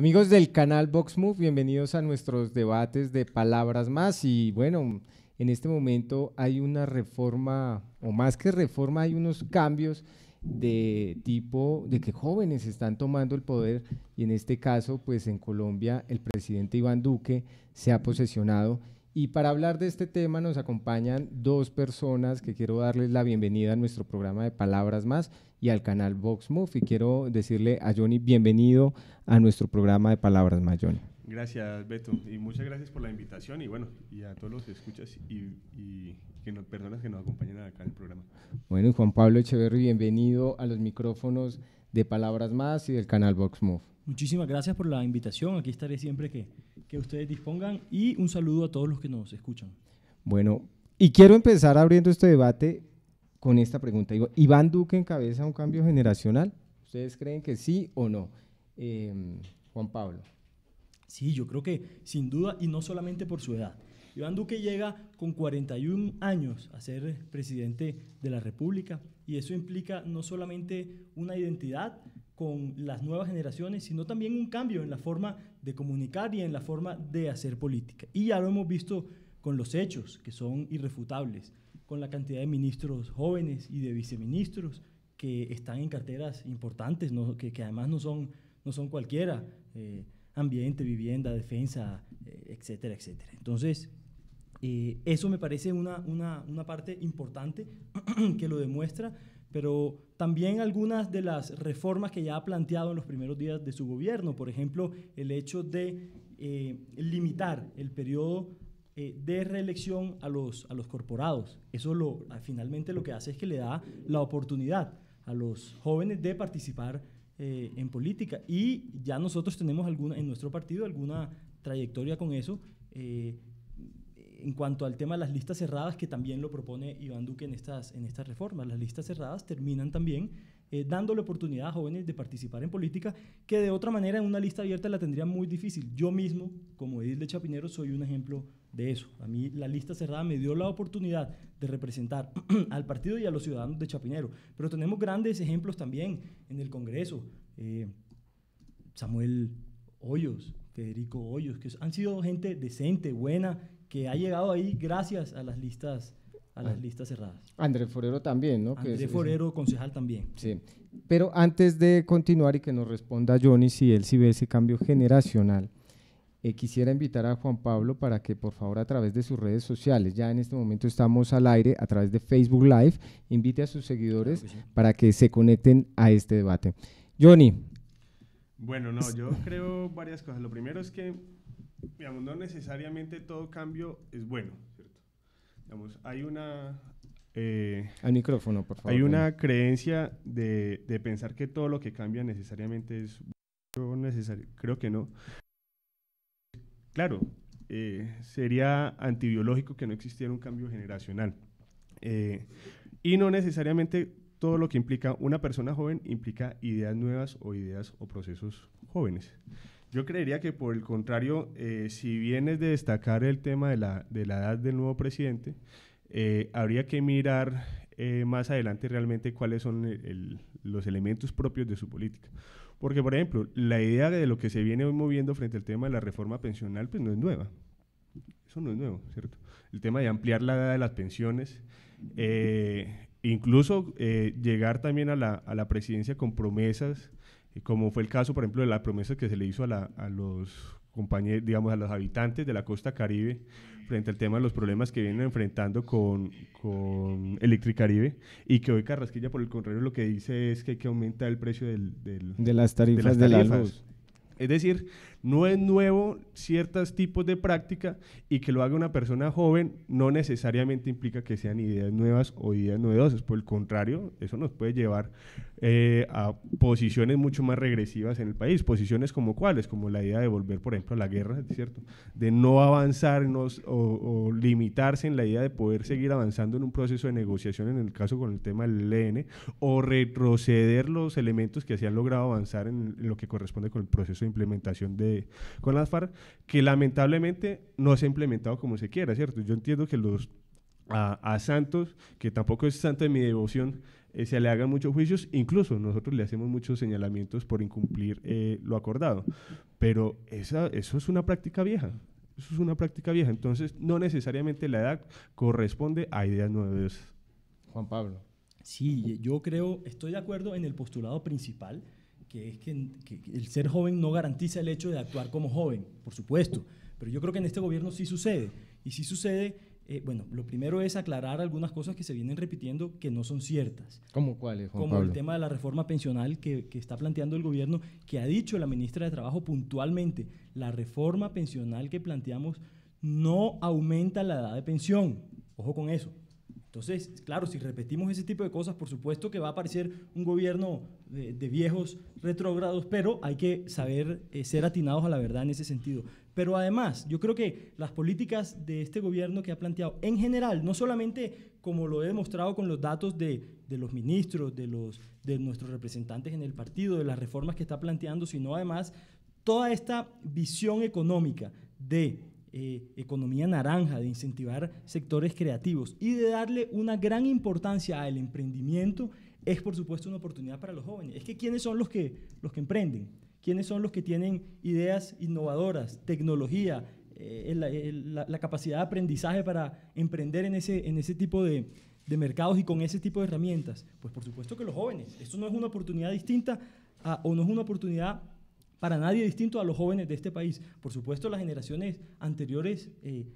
Amigos del canal Vox Move, bienvenidos a nuestros debates de palabras más. Y bueno, en este momento hay una reforma, o más que reforma, hay unos cambios de tipo de que jóvenes están tomando el poder y en este caso, pues en Colombia el presidente Iván Duque se ha posesionado y para hablar de este tema nos acompañan dos personas que quiero darles la bienvenida a nuestro programa de Palabras Más y al canal Vox Move. Y quiero decirle a Johnny, bienvenido a nuestro programa de Palabras Más, Johnny. Gracias, Beto. Y muchas gracias por la invitación y bueno, y a todos los que escuchas y, que personas que nos acompañan acá en el programa. Bueno, y Juan Pablo Echeverri, bienvenido a los micrófonos de Palabras Más y del canal Vox Move. Muchísimas gracias por la invitación. Aquí estaré siempre que, que ustedes dispongan y un saludo a todos los que nos escuchan. Bueno, y quiero empezar abriendo este debate con esta pregunta. Digo, ¿Iván Duque encabeza un cambio generacional? ¿Ustedes creen que sí o no? Em, Juan Pablo. Sí, yo creo que sin duda, y no solamente por su edad. Iván Duque llega con 41 años a ser presidente de la República y eso implica no solamente una identidad, con las nuevas generaciones, sino también un cambio en la forma de comunicar y en la forma de hacer política. Y ya lo hemos visto con los hechos, que son irrefutables, con la cantidad de ministros jóvenes y de viceministros que están en carteras importantes, que, además no son, no son cualquiera, eh, ambiente, vivienda, defensa, eh, etcétera, etcétera. Entonces, eh, eso me parece una, una, una parte importante que lo demuestra, pero también algunas de las reformas que ya ha planteado en los primeros días de su gobierno, por ejemplo, el hecho de eh, limitar el periodo eh, de reelección a los, a los corporados. Eso lo, finalmente lo que hace es que le da la oportunidad a los jóvenes de participar eh, en política. Y ya nosotros tenemos alguna, en nuestro partido alguna trayectoria con eso en cuanto al tema de las listas cerradas, que también lo propone Iván Duque en estas, en estas reformas. Las listas cerradas terminan también eh, dándole oportunidad a jóvenes de participar en política, que de otra manera en una lista abierta la tendría muy difícil. Yo mismo, como Edil de Chapinero, soy un ejemplo de eso. A mí la lista cerrada me dio la oportunidad de representar al partido y a los ciudadanos de Chapinero. Pero tenemos grandes ejemplos también en el Congreso. Eh, Samuel Hoyos, Federico Hoyos, que han sido gente decente, buena, que ha llegado ahí gracias a las listas a las ah. listas cerradas. Andrés Forero también, ¿no? Andrés Forero, concejal también. Sí. Pero antes de continuar y que nos responda Johnny si él sí ve ese cambio generacional, eh, quisiera invitar a Juan Pablo para que por favor a través de sus redes sociales, ya en este momento estamos al aire a través de Facebook Live, invite a sus seguidores para que se conecten a este debate. Johnny. Bueno, no, yo creo varias cosas. Lo primero es que digamos, no necesariamente todo cambio es bueno, ¿cierto? Digamos, hay una... Eh, Al micrófono, por favor. Hay una creencia de, de, pensar que todo lo que cambia necesariamente es necesario. Creo que no. Claro, eh, sería antibiológico que no existiera un cambio generacional. Eh, y no necesariamente todo lo que implica una persona joven implica ideas nuevas o ideas o procesos jóvenes. Yo creería que por el contrario, eh, si bien es de destacar el tema de la, de la edad del nuevo presidente, eh, habría que mirar eh, más adelante realmente cuáles son los elementos propios de su política. Porque, por ejemplo, la idea de lo que se viene moviendo frente al tema de la reforma pensional, pues no es nueva. Eso no es nuevo, ¿cierto? El tema de ampliar la edad de las pensiones, incluso llegar también a la, a la presidencia con promesas como fue el caso, por ejemplo, de la promesa que se le hizo a, los compañeros, digamos, a los habitantes de la costa caribe frente al tema de los problemas que vienen enfrentando con, con Electricaribe y que hoy Carrasquilla, por el contrario, lo que dice es que hay que aumentar el precio del, de las tarifas de, la luz. Es decir, no es nuevo ciertos tipos de práctica y que lo haga una persona joven no necesariamente implica que sean ideas nuevas o ideas novedosas. Por el contrario, eso nos puede llevar eh, a posiciones mucho más regresivas en el país. Posiciones como cuáles, como la idea de volver, por ejemplo, a la guerra, ¿cierto? De no avanzar o, limitarse en la idea de poder seguir avanzando en un proceso de negociación, en el caso con el tema del ELN, o retroceder los elementos que se han logrado avanzar en lo que corresponde con el proceso de implementación de con las FARC, que lamentablemente no se ha implementado como se quiera, ¿cierto? Yo entiendo que los a, Santos, que tampoco es santo de mi devoción, eh, se le hagan muchos juicios, incluso nosotros le hacemos muchos señalamientos por incumplir eh, lo acordado. Pero esa, eso es una práctica vieja. Eso es una práctica vieja. Entonces, no necesariamente la edad corresponde a ideas nuevas. Juan Pablo. Sí, yo creo, estoy de acuerdo en el postulado principal, que es que, el ser joven no garantiza el hecho de actuar como joven, por supuesto. Pero yo creo que en este gobierno sí sucede. Y sí sucede, eh, bueno, lo primero es aclarar algunas cosas que se vienen repitiendo que no son ciertas. ¿Cómo cuáles, Como el tema de la reforma pensional que, que está planteando el gobierno, que ha dicho la ministra de Trabajo puntualmente, la reforma pensional que planteamos no aumenta la edad de pensión. Ojo con eso. Entonces, claro, si repetimos ese tipo de cosas, por supuesto que va a aparecer un gobierno de, viejos retrógrados, pero hay que saber eh, ser atinados a la verdad en ese sentido. Pero además, yo creo que las políticas de este gobierno que ha planteado, en general, no solamente como lo he demostrado con los datos de, los ministros, de nuestros representantes en el partido, de las reformas que está planteando, sino además toda esta visión económica de eh, economía naranja, de incentivar sectores creativos y de darle una gran importancia al emprendimiento, es por supuesto una oportunidad para los jóvenes. Es que ¿quiénes son los que, los que emprenden? ¿Quiénes son los que tienen ideas innovadoras, tecnología, eh, la, capacidad de aprendizaje para emprender en ese, en ese tipo de, de, mercados y con ese tipo de herramientas? Pues por supuesto que los jóvenes. Esto no es una oportunidad distinta o no es una oportunidad para nadie distinto a los jóvenes de este país. Por supuesto, las generaciones anteriores eh,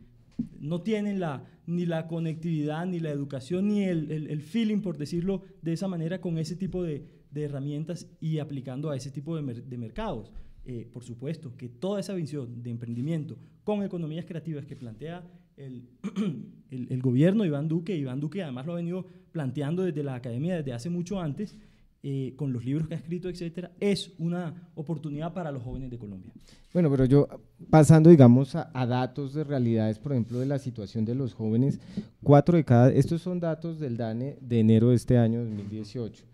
no tienen la, ni la conectividad, ni la educación, ni el, feeling, por decirlo de esa manera, con ese tipo de, herramientas y aplicando a ese tipo de, mercados. Eh, por supuesto, que toda esa visión de emprendimiento con economías creativas que plantea el, el, el gobierno Iván Duque, Iván Duque además lo ha venido planteando desde la academia desde hace mucho antes, eh, con los libros que ha escrito, etcétera, es una oportunidad para los jóvenes de Colombia. Bueno, pero yo pasando, digamos, a, datos de realidades, por ejemplo, de la situación de los jóvenes, cuatro de cada, estos son datos del DANE de enero de este año 2018,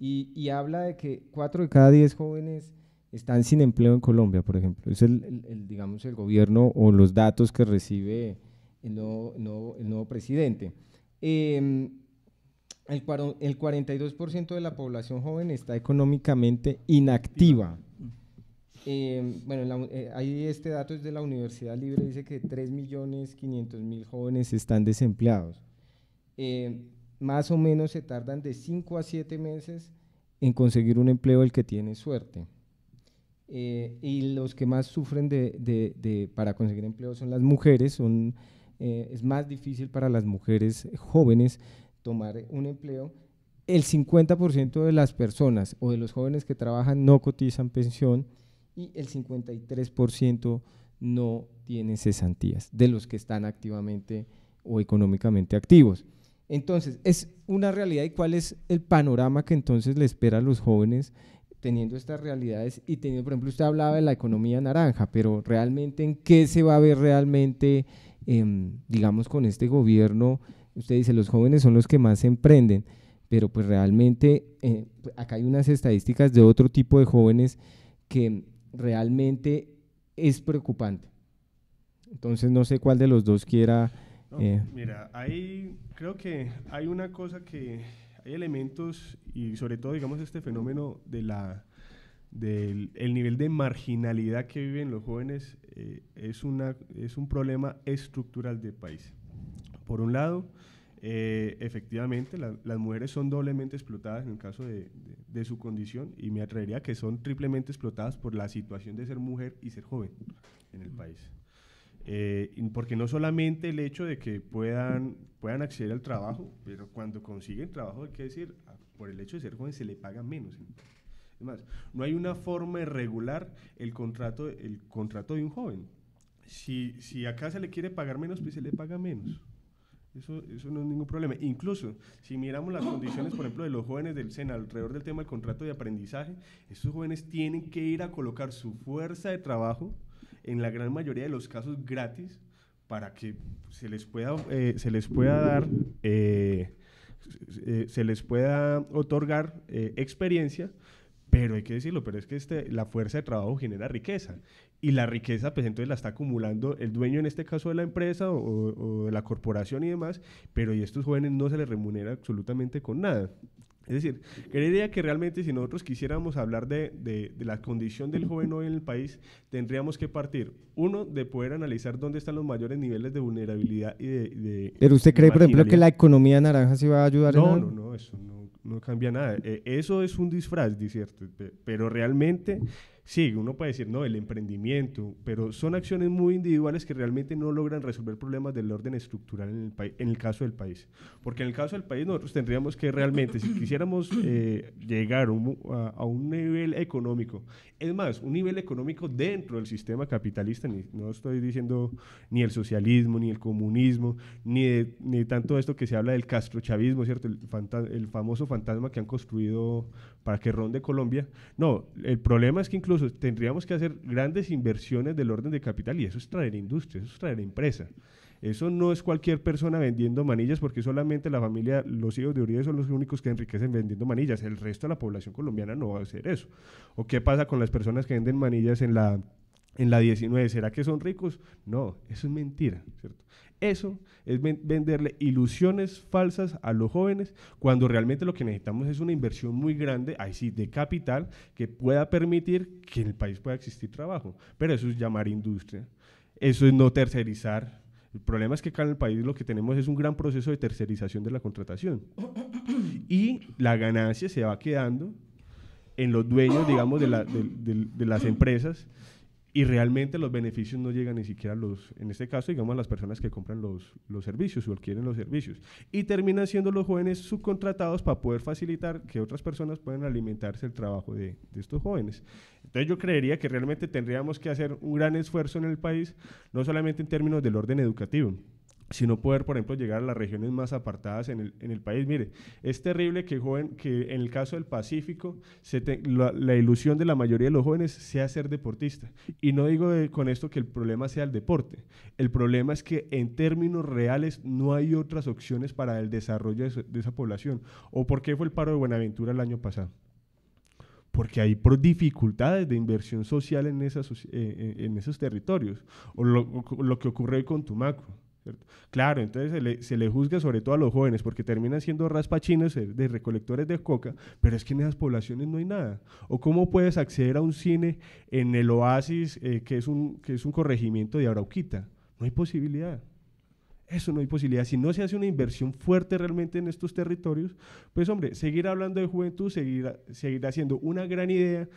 y, habla de que cuatro de cada diez jóvenes están sin empleo en Colombia, por ejemplo. Es el, digamos, el gobierno o los datos que recibe el nuevo, el nuevo presidente. Eh, el, 42% de la población joven está económicamente inactiva. Eh, bueno, eh, ahí este dato es de la Universidad Libre, dice que 3.500.000 jóvenes están desempleados. Eh, más o menos se tardan de 5 a 7 meses en conseguir un empleo el que tiene suerte. y los que más sufren de, para conseguir empleo son las mujeres, son, es más difícil para las mujeres jóvenes tomar un empleo, el 50% de las personas o de los jóvenes que trabajan no cotizan pensión y el 53% no tienen cesantías de los que están activamente o económicamente activos. Entonces, es una realidad y cuál es el panorama que entonces le espera a los jóvenes teniendo estas realidades y teniendo, por ejemplo, usted hablaba de la economía naranja, pero realmente en qué se va a ver realmente, em, digamos, con este gobierno usted dice, los jóvenes son los que más emprenden, pero pues realmente eh, acá hay unas estadísticas de otro tipo de jóvenes que realmente es preocupante. Entonces no sé cuál de los dos quiera... Eh, mira, hay, creo que hay una cosa que, hay elementos y sobre todo digamos este fenómeno de la, del el nivel de marginalidad que viven los jóvenes eh, es, una, es un problema estructural del país. Por un lado, eh, efectivamente, las mujeres son doblemente explotadas en el caso de, su condición y me atrevería a que son triplemente explotadas por la situación de ser mujer y ser joven en el país. Eh, porque no solamente el hecho de que puedan, puedan acceder al trabajo, pero cuando consiguen trabajo, hay que decir, ah, por el hecho de ser joven se le paga menos. Es más, no hay una forma de regular el contrato, el contrato de un joven. Si, si acá se le quiere pagar menos, pues se le paga menos. Eso, eso no es ningún problema. Incluso, si miramos las condiciones, por ejemplo, de los jóvenes del SENA alrededor del tema del contrato de aprendizaje, esos jóvenes tienen que ir a colocar su fuerza de trabajo, en la gran mayoría de los casos gratis, para que se les pueda, eh, se les pueda dar, eh, eh, se les pueda otorgar experiencia pero hay que decirlo, pero es que este, la fuerza de trabajo genera riqueza. Y la riqueza, pues entonces la está acumulando el dueño, en este caso de la empresa o, de la corporación y demás, pero y a estos jóvenes no se les remunera absolutamente con nada. Es decir, creería que realmente si nosotros quisiéramos hablar de, de, la condición del joven hoy en el país, tendríamos que partir, uno, de poder analizar dónde están los mayores niveles de vulnerabilidad y de... Pero usted cree, por ejemplo, que la economía naranja sí va a ayudar no, No, no, eso no, no cambia nada. E, eso es un disfraz, ¿cierto? Pero realmente Sí, uno puede decir, no, el emprendimiento, pero son acciones muy individuales que realmente no logran resolver problemas del orden estructural en el, en el caso del país. Porque en el caso del país nosotros tendríamos que realmente, si quisiéramos eh, llegar a, un nivel económico, es más, un nivel económico dentro del sistema capitalista, ni, no estoy diciendo ni el socialismo, ni el comunismo, ni, ni tanto esto que se habla del castrochavismo, ¿cierto? El famoso fantasma que han construido para que ronde Colombia. No, el problema es que incluso tendríamos que hacer grandes inversiones del orden de capital y eso es traer industria, eso es traer empresa. Eso no es cualquier persona vendiendo manillas porque solamente la familia, los hijos de Uribe son los únicos que enriquecen vendiendo manillas. El resto de la población colombiana no va a hacer eso. ¿O qué pasa con las personas que venden manillas en la, en la 19? ¿Será que son ricos? No, eso es mentira, ¿cierto? Eso es venderle ilusiones falsas a los jóvenes cuando realmente lo que necesitamos es una inversión muy grande, ahí sí, de capital que pueda permitir que en el país pueda existir trabajo. Pero eso es llamar industria, eso es no tercerizar. El problema es que acá en el país lo que tenemos es un gran proceso de tercerización de la contratación. Y la ganancia se va quedando en los dueños, digamos, de, de las empresas y realmente los beneficios no llegan ni siquiera a los, en este caso, digamos, a las personas que compran los, los servicios o adquieren los servicios. Y terminan siendo los jóvenes subcontratados para poder facilitar que otras personas puedan alimentarse el trabajo de, de estos jóvenes. Entonces yo creería que realmente tendríamos que hacer un gran esfuerzo en el país, no solamente en términos del orden educativo, sino poder, por ejemplo, llegar a las regiones más apartadas en el, en el país. Mire, es terrible que, joven, que en el caso del Pacífico la, ilusión de la mayoría de los jóvenes sea ser deportista. Y no digo con esto que el problema sea el deporte. El problema es que en términos reales no hay otras opciones para el desarrollo de, esa población. ¿O por qué fue el paro de Buenaventura el año pasado? porque hay dificultades de inversión social en, esas, eh, eh, en esos territorios, o lo, lo que ocurre con Tumaco. Claro, entonces se le, juzga sobre todo a los jóvenes porque terminan siendo raspachinos de recolectores de coca, pero es que en esas poblaciones no hay nada. ¿O cómo puedes acceder a un cine en el Oasis, eh, que, es un, que es un corregimiento de Arauquita? No hay posibilidad. Eso no hay posibilidad. Si no se hace una inversión fuerte realmente en estos territorios, pues hombre, seguir hablando de juventud seguirá, seguirá siendo una gran idea.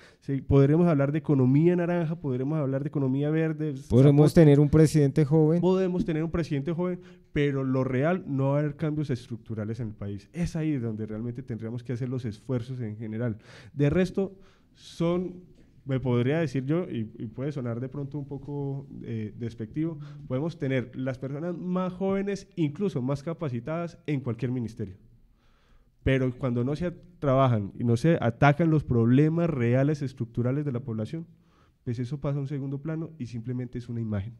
podremos hablar de economía naranja, podremos hablar de economía verde. Podremos tener un presidente joven. Podemos tener un presidente joven, pero lo real no va a haber cambios estructurales en el país. Es ahí donde realmente tendríamos que hacer los esfuerzos en general. De resto, son me podría decir yo, y, puede sonar de pronto un poco eh, despectivo, podemos tener las personas más jóvenes, incluso más capacitadas en cualquier ministerio. Pero cuando no se trabajan y no se atacan los problemas reales estructurales de la población, pues eso pasa a un segundo plano y simplemente es una imagen.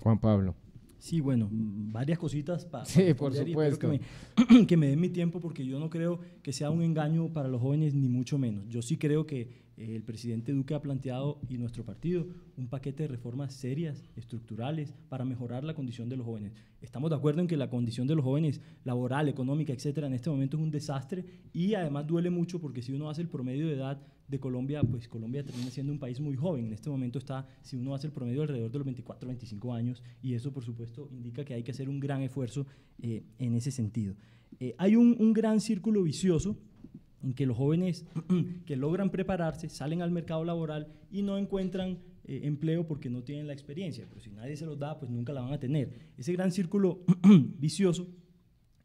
Juan Pablo. Sí, bueno, varias cositas para sí, por supuesto. Que me, que me den mi tiempo porque yo no creo que sea un engaño para los jóvenes ni mucho menos. Yo sí creo que el presidente Duque ha planteado y nuestro partido un paquete de reformas serias, estructurales, para mejorar la condición de los jóvenes. Estamos de acuerdo en que la condición de los jóvenes, laboral, económica, etcétera, en este momento es un desastre y además duele mucho porque si uno hace el promedio de edad de Colombia, pues Colombia termina siendo un país muy joven. En este momento está, si uno hace el promedio, alrededor de los 24, 25 años y eso, por supuesto, indica que hay que hacer un gran esfuerzo eh, en ese sentido. Eh, hay un, un gran círculo vicioso en que los jóvenes que logran prepararse salen al mercado laboral y no encuentran eh, empleo porque no tienen la experiencia, pero si nadie se los da, pues nunca la van a tener. Ese gran círculo vicioso,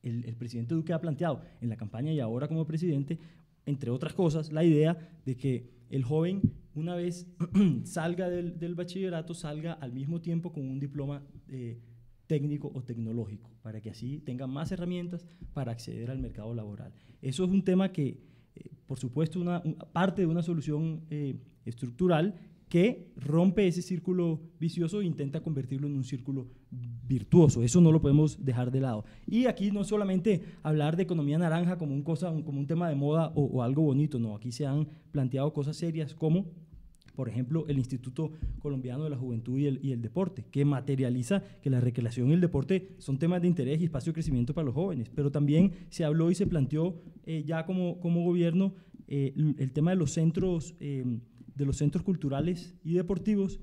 el, el, presidente Duque ha planteado en la campaña y ahora como presidente, entre otras cosas, la idea de que el joven, una vez salga del, del, bachillerato, salga al mismo tiempo con un diploma eh, técnico o tecnológico, para que así tenga más herramientas para acceder al mercado laboral. Eso es un tema que por supuesto, una, parte de una solución eh, estructural que rompe ese círculo vicioso e intenta convertirlo en un círculo virtuoso. Eso no lo podemos dejar de lado. Y aquí no solamente hablar de economía naranja como un, cosa, como un tema de moda o, o algo bonito, no, aquí se han planteado cosas serias como por ejemplo, el Instituto Colombiano de la Juventud y el, y el, Deporte, que materializa que la recreación y el deporte son temas de interés y espacio de crecimiento para los jóvenes. Pero también se habló y se planteó eh, ya como, como gobierno eh, el tema de los centros, eh, de los centros culturales y deportivos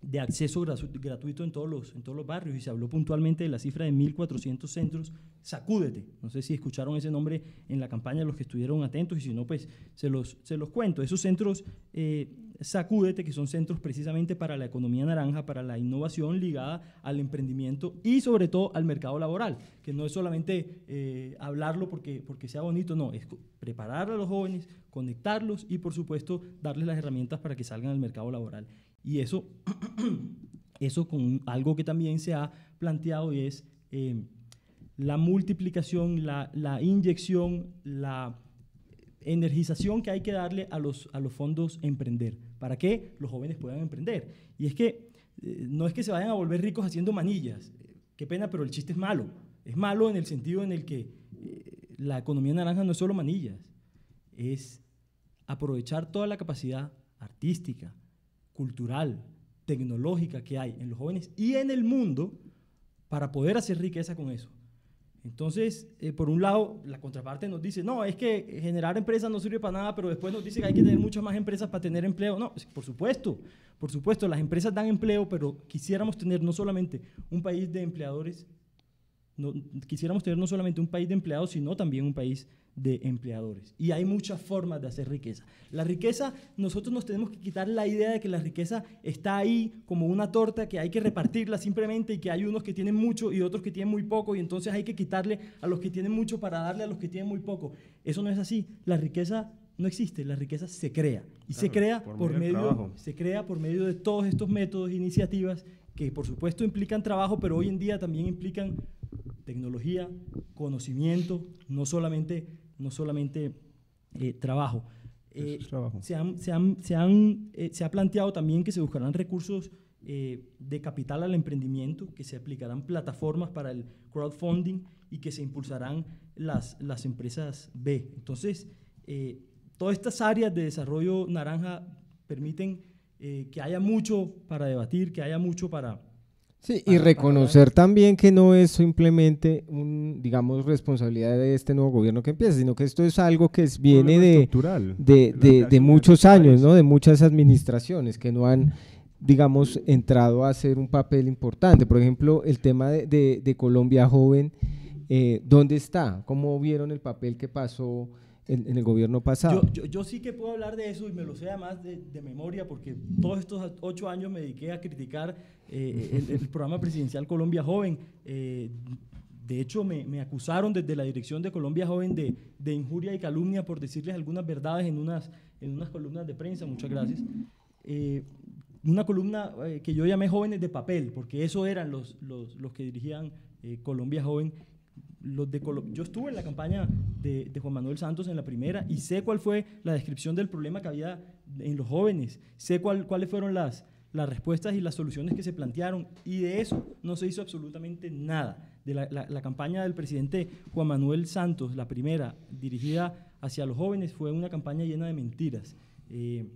de acceso gratuito en todos, los, en todos los barrios y se habló puntualmente de la cifra de 1.400 centros. Sacúdete. No sé si escucharon ese nombre en la campaña los que estuvieron atentos y si no, pues se los, se los cuento. Esos centros eh, Sacúdete, que son centros precisamente para la economía naranja, para la innovación ligada al emprendimiento y sobre todo al mercado laboral, que no es solamente eh, hablarlo porque, porque sea bonito, no, es preparar a los jóvenes, conectarlos y por supuesto darles las herramientas para que salgan al mercado laboral. Y eso, eso con algo que también se ha planteado y es eh, la multiplicación, la, la, inyección, la energización que hay que darle a los, a los fondos emprender, para que los jóvenes puedan emprender. Y es que eh, no es que se vayan a volver ricos haciendo manillas, qué pena, pero el chiste es malo. Es malo en el sentido en el que eh, la economía naranja no es solo manillas, es aprovechar toda la capacidad artística, cultural, tecnológica que hay en los jóvenes y en el mundo para poder hacer riqueza con eso. Entonces, eh, por un lado, la contraparte nos dice, no, es que generar empresas no sirve para nada, pero después nos dice que hay que tener muchas más empresas para tener empleo. No, por supuesto, por supuesto, las empresas dan empleo, pero quisiéramos tener no solamente un país de empleadores, no, quisiéramos tener no solamente un país de empleados, sino también un país de empleadores. Y hay muchas formas de hacer riqueza. La riqueza, nosotros nos tenemos que quitar la idea de que la riqueza está ahí como una torta que hay que repartirla simplemente y que hay unos que tienen mucho y otros que tienen muy poco y entonces hay que quitarle a los que tienen mucho para darle a los que tienen muy poco. Eso no es así. La riqueza no existe, la riqueza se crea y se crea por, medio, se crea por medio de todos estos métodos e iniciativas que por supuesto implican trabajo, pero hoy en día también implican tecnología, conocimiento, no solamente no solamente eh, trabajo. Eh, se, eh, se, ha planteado también que se buscarán recursos de capital al emprendimiento, que se aplicarán plataformas para el crowdfunding y que se impulsarán las, las empresas B. Entonces, todas estas áreas de desarrollo naranja permiten que haya mucho para debatir, que haya mucho para, Sí, y reconocer también que no es simplemente un, digamos, responsabilidad de este nuevo gobierno que empieza, sino que esto es algo que viene de, de, de, muchos años, ¿no? De muchas administraciones que no han, digamos, entrado a hacer un papel importante. Por ejemplo, el tema de, Colombia Joven, eh, ¿dónde está? ¿Cómo vieron el papel que pasó? En, el gobierno pasado. Yo, yo, sí que puedo hablar de eso y me lo sé además de, de memoria porque todos estos ocho años me dediqué a criticar eh, el, programa presidencial Colombia Joven. Eh, de hecho, me, me, acusaron desde la dirección de Colombia Joven de, de, injuria y calumnia por decirles algunas verdades en unas, en unas columnas de prensa. Muchas gracias. Eh, una columna que yo llamé Jóvenes de Papel, porque eso eran los, los, los que dirigían Colombia Joven los de yo estuve en la campaña de, Juan Manuel Santos en la primera y sé cuál fue la descripción del problema que había en los jóvenes, sé cuál, cuáles fueron las, las respuestas y las soluciones que se plantearon y de eso no se hizo absolutamente nada. De la, campaña del presidente Juan Manuel Santos, la primera dirigida hacia los jóvenes, fue una campaña llena de mentiras. Eh,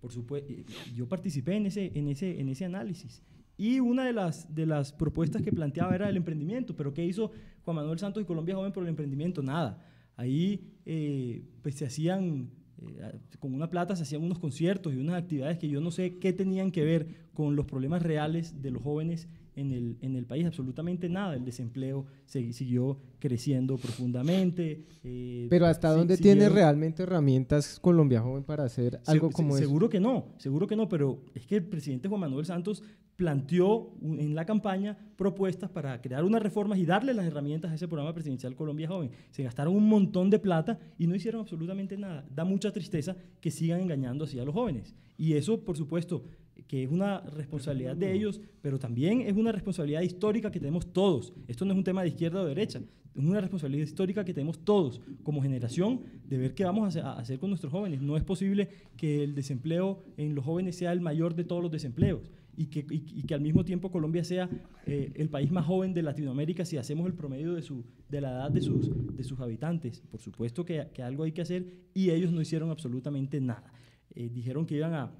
por supuesto, yo participé en ese, en ese, en ese análisis y una de las, de las propuestas que planteaba era el emprendimiento, pero ¿qué hizo Juan Manuel Santos y Colombia Joven por el emprendimiento? Nada. Ahí eh, pues se hacían, eh, con una plata se hacían unos conciertos y unas actividades que yo no sé qué tenían que ver con los problemas reales de los jóvenes en el, en el país, absolutamente nada. El desempleo siguió creciendo profundamente. Eh, Pero ¿hasta dónde tiene realmente herramientas Colombia Joven para hacer algo como eso? Seguro que no, seguro que no, pero es que el presidente Juan Manuel Santos planteó en la campaña propuestas para crear unas reformas y darle las herramientas a ese programa presidencial Colombia Joven. Se gastaron un montón de plata y no hicieron absolutamente nada. Da mucha tristeza que sigan engañando así a los jóvenes. Y eso, por supuesto, que es una responsabilidad de ellos, pero también es una responsabilidad histórica que tenemos todos. Esto no es un tema de izquierda o derecha, es una responsabilidad histórica que tenemos todos como generación de ver qué vamos a hacer con nuestros jóvenes. No es posible que el desempleo en los jóvenes sea el mayor de todos los desempleos y que, y, que al mismo tiempo Colombia sea eh, el país más joven de Latinoamérica si hacemos el promedio de, su, de la edad de sus, de sus habitantes. Por supuesto que, que algo hay que hacer y ellos no hicieron absolutamente nada. eh, dijeron que iban a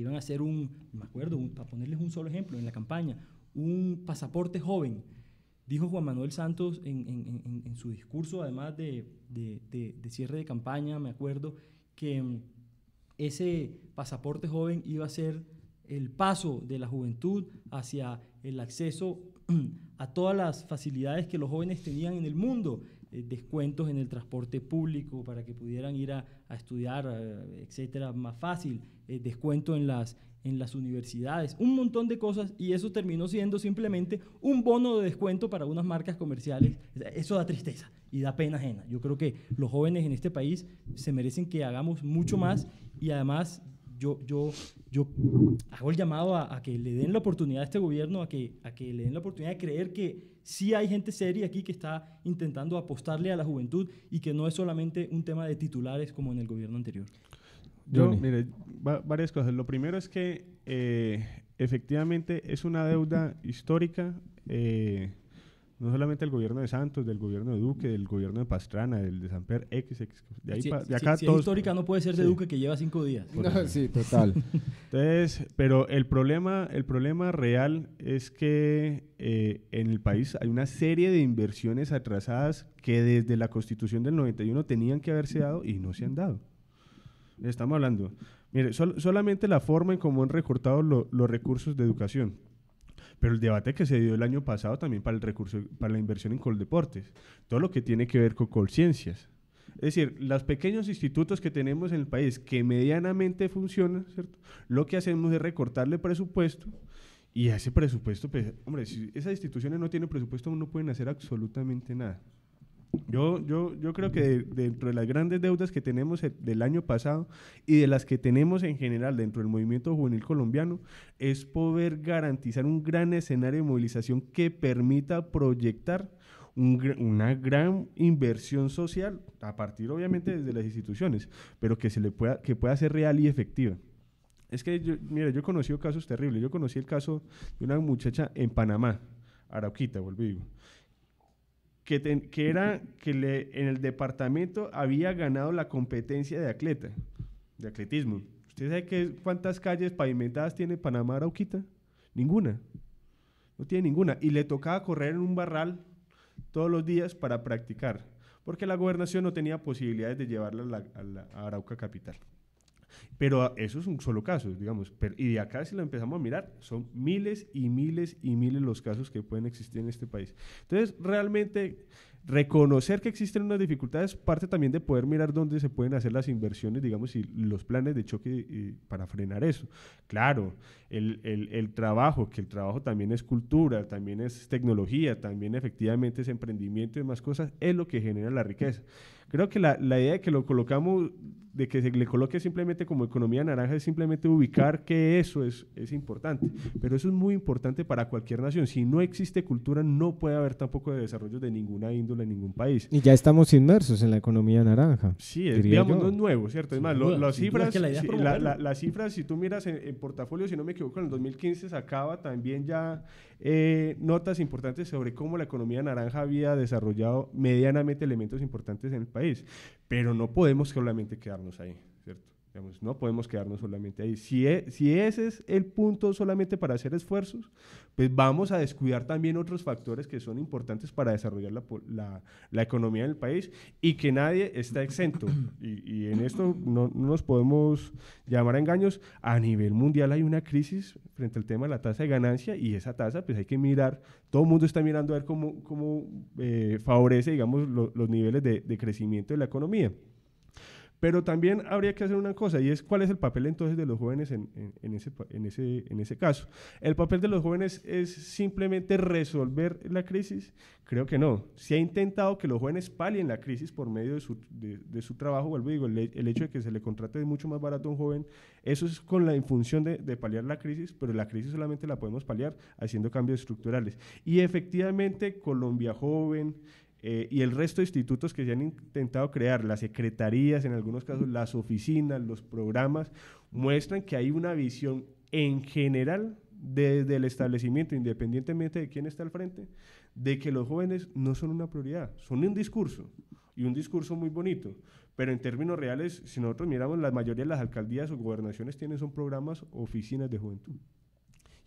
iban a hacer un, me acuerdo, para ponerles un solo ejemplo, en la campaña, un pasaporte joven. Dijo Juan Manuel Santos en, su discurso, además de, de, cierre de campaña, me acuerdo, que mm, ese pasaporte joven iba a ser el paso de la juventud hacia el acceso a todas las facilidades que los jóvenes tenían en el mundo, eh, descuentos en el transporte público para que pudieran ir a, estudiar, eh, etcétera, más fácil, eh, descuento en las, en las universidades, un montón de cosas y eso terminó siendo simplemente un bono de descuento para unas marcas comerciales. Eso da tristeza y da pena ajena. Yo creo que los jóvenes en este país se merecen que hagamos mucho más y además yo, yo, yo hago el llamado a, que le den la oportunidad a este gobierno, a que, a que le den la oportunidad de creer que sí hay gente seria aquí que está intentando apostarle a la juventud y que no es solamente un tema de titulares como en el gobierno anterior. Yo, mire, varias cosas. Lo primero es que eh, efectivamente es una deuda histórica. Eh, no solamente del gobierno de Santos, del gobierno de Duque, del gobierno de Pastrana, del de Samper, X, X. De, ahí de acá si, histórica no puede ser de Duque que lleva cinco días. sí, total. Entonces, pero el problema, el problema real es que eh, en el país hay una serie de inversiones atrasadas que desde la Constitución del 91 tenían que haberse dado y no se han dado. Estamos hablando, mire, solamente la forma en cómo han recortado los recursos de educación pero el debate que se dio el año pasado también para el recurso, para la inversión en Coldeportes, todo lo que tiene que ver con Colciencias. Es decir, los pequeños institutos que tenemos en el país que medianamente funcionan, ¿cierto? Lo que hacemos es recortarle presupuesto y ese presupuesto, pues, hombre, si esas instituciones no tienen presupuesto no pueden hacer absolutamente nada. Yo, yo, yo creo que dentro de las grandes deudas que tenemos e, del año pasado y de las que tenemos en general dentro del movimiento juvenil colombiano es poder garantizar un gran escenario de movilización que permita proyectar una gran inversión social a partir obviamente desde las instituciones, pero que se le pueda que pueda ser real y efectiva. Es que yo, mira, yo he conocido casos terribles. Yo conocí el caso de una muchacha en Panamá, Arauquita, vuelvo digo que, era que le, en el departamento había ganado la competencia de atleta, de atletismo. ¿Usted sabe qué, cuántas calles pavimentadas tiene Panamá Arauquita? Ninguna. No tiene ninguna. Y le tocaba correr en un barral todos los días para practicar, porque la gobernación no tenía posibilidades de llevarla a, la, a Arauca capital. Pero eso es un solo caso, digamos. y de acá, si lo empezamos a mirar, son miles y miles y miles los casos que pueden existir en este país. Entonces, realmente reconocer que existen unas dificultades parte también de poder mirar dónde se pueden hacer las inversiones, digamos, y los planes de choque para frenar eso. Claro, el, el, el, trabajo, que el trabajo también es cultura, también es tecnología, también efectivamente es emprendimiento y demás cosas, es lo que genera la riqueza. Creo que la, la idea de que lo colocamos, de que se le coloque simplemente como economía naranja es simplemente ubicar que eso es, es importante. Pero eso es muy importante para cualquier nación. Si no existe cultura, no puede haber tampoco de desarrollo de ninguna índole en ningún país. Y ya estamos inmersos en la economía naranja. Sí, es, digamos, no es nuevo, ¿cierto? Es más, las cifras, la, si, cifras, si tú miras en, en, portafolio, si no me equivoco, en el 2015 sacaba también ya eh, notas importantes sobre cómo la economía naranja había desarrollado medianamente elementos importantes en el país. Pero no podemos solamente quedarnos ahí, ¿cierto? No podemos quedarnos solamente ahí. Si, e, si ese es el punto solamente para hacer esfuerzos, pues vamos a descuidar también otros factores que son importantes para desarrollar la, la, la economía del país y que nadie está exento. Y, y en esto no, no, nos podemos llamar a engaños. A nivel mundial hay una crisis frente al tema de la tasa de ganancia y esa tasa pues hay que mirar, todo el mundo está mirando a ver cómo, cómo eh, favorece, digamos, los niveles de, de crecimiento de la economía. Pero también habría que hacer una cosa, y es cuál es el papel entonces de los jóvenes en, ese, en, ese, en ese caso. ¿El papel de los jóvenes es simplemente resolver la crisis? Creo que no. Se ha intentado que los jóvenes palien la crisis por medio de su, de, su trabajo, vuelvo digo, el, el, hecho de que se le contrate mucho más barato a un joven, eso es con la función de, de paliar la crisis, pero la crisis solamente la podemos paliar haciendo cambios estructurales. Y efectivamente, Colombia Joven, eh, y el resto de institutos que se han intentado crear, las secretarías, en algunos casos las oficinas, los programas, muestran que hay una visión en general desde el establecimiento, independientemente de quién está al frente, de que los jóvenes no son una prioridad, son un discurso y un discurso muy bonito, Pero en términos reales, si nosotros miramos, la mayoría de las alcaldías o gobernaciones tienen son programas oficinas de juventud.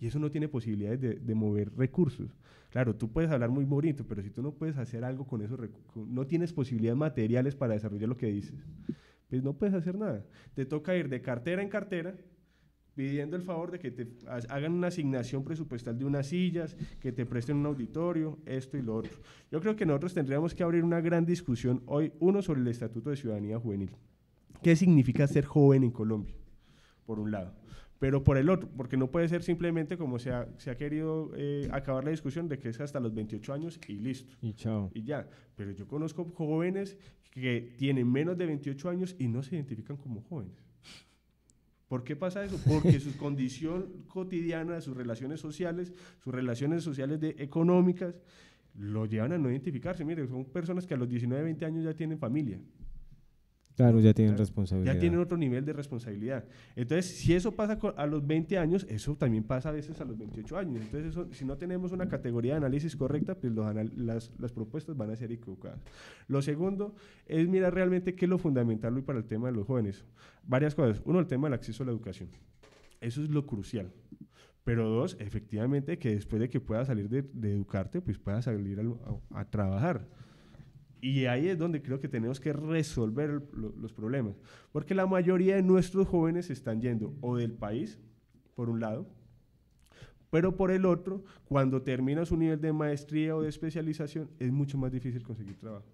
Y eso no tiene posibilidades de, mover recursos. Claro, tú puedes hablar muy bonito, pero si tú no puedes hacer algo con esos recursos, no tienes posibilidades materiales para desarrollar lo que dices, pues no puedes hacer nada. Te toca ir de cartera en cartera pidiendo el favor de que te hagan una asignación presupuestal de unas sillas, que te presten un auditorio, esto y lo otro. Yo creo que nosotros tendríamos que abrir una gran discusión hoy, uno, sobre el Estatuto de Ciudadanía Juvenil. ¿Qué significa ser joven en Colombia? Por un lado. Pero por el otro, porque no puede ser simplemente como se ha, se ha querido eh, acabar la discusión de que es hasta los 28 años y listo. Y chao. Y ya. Pero yo conozco jóvenes que tienen menos de 28 años y no se identifican como jóvenes. ¿Por qué pasa eso? Porque su condición cotidiana, sus relaciones sociales, sus relaciones sociales de, económicas, lo llevan a no identificarse. Mire, son personas que a los 19, 20 años ya tienen familia. Claro, ya tienen responsabilidad. Ya tienen otro nivel de responsabilidad. Entonces, si eso pasa a los 20 años, eso también pasa a veces a los 28 años. Entonces, si no tenemos una categoría de análisis correcta, pues las, las, propuestas van a ser equivocadas. Lo segundo es mirar realmente qué es lo fundamental hoy para el tema de los jóvenes. Varias cosas. Uno, el tema del acceso a la educación. Eso es lo crucial. Pero dos, efectivamente, que después de que puedas salir de, educarte, pues puedas salir a trabajar. Y ahí es donde creo que tenemos que resolver los problemas. Porque la mayoría de nuestros jóvenes están yendo o del país, por un lado, pero por el otro, cuando termina su nivel de maestría o de especialización, es mucho más difícil conseguir trabajo.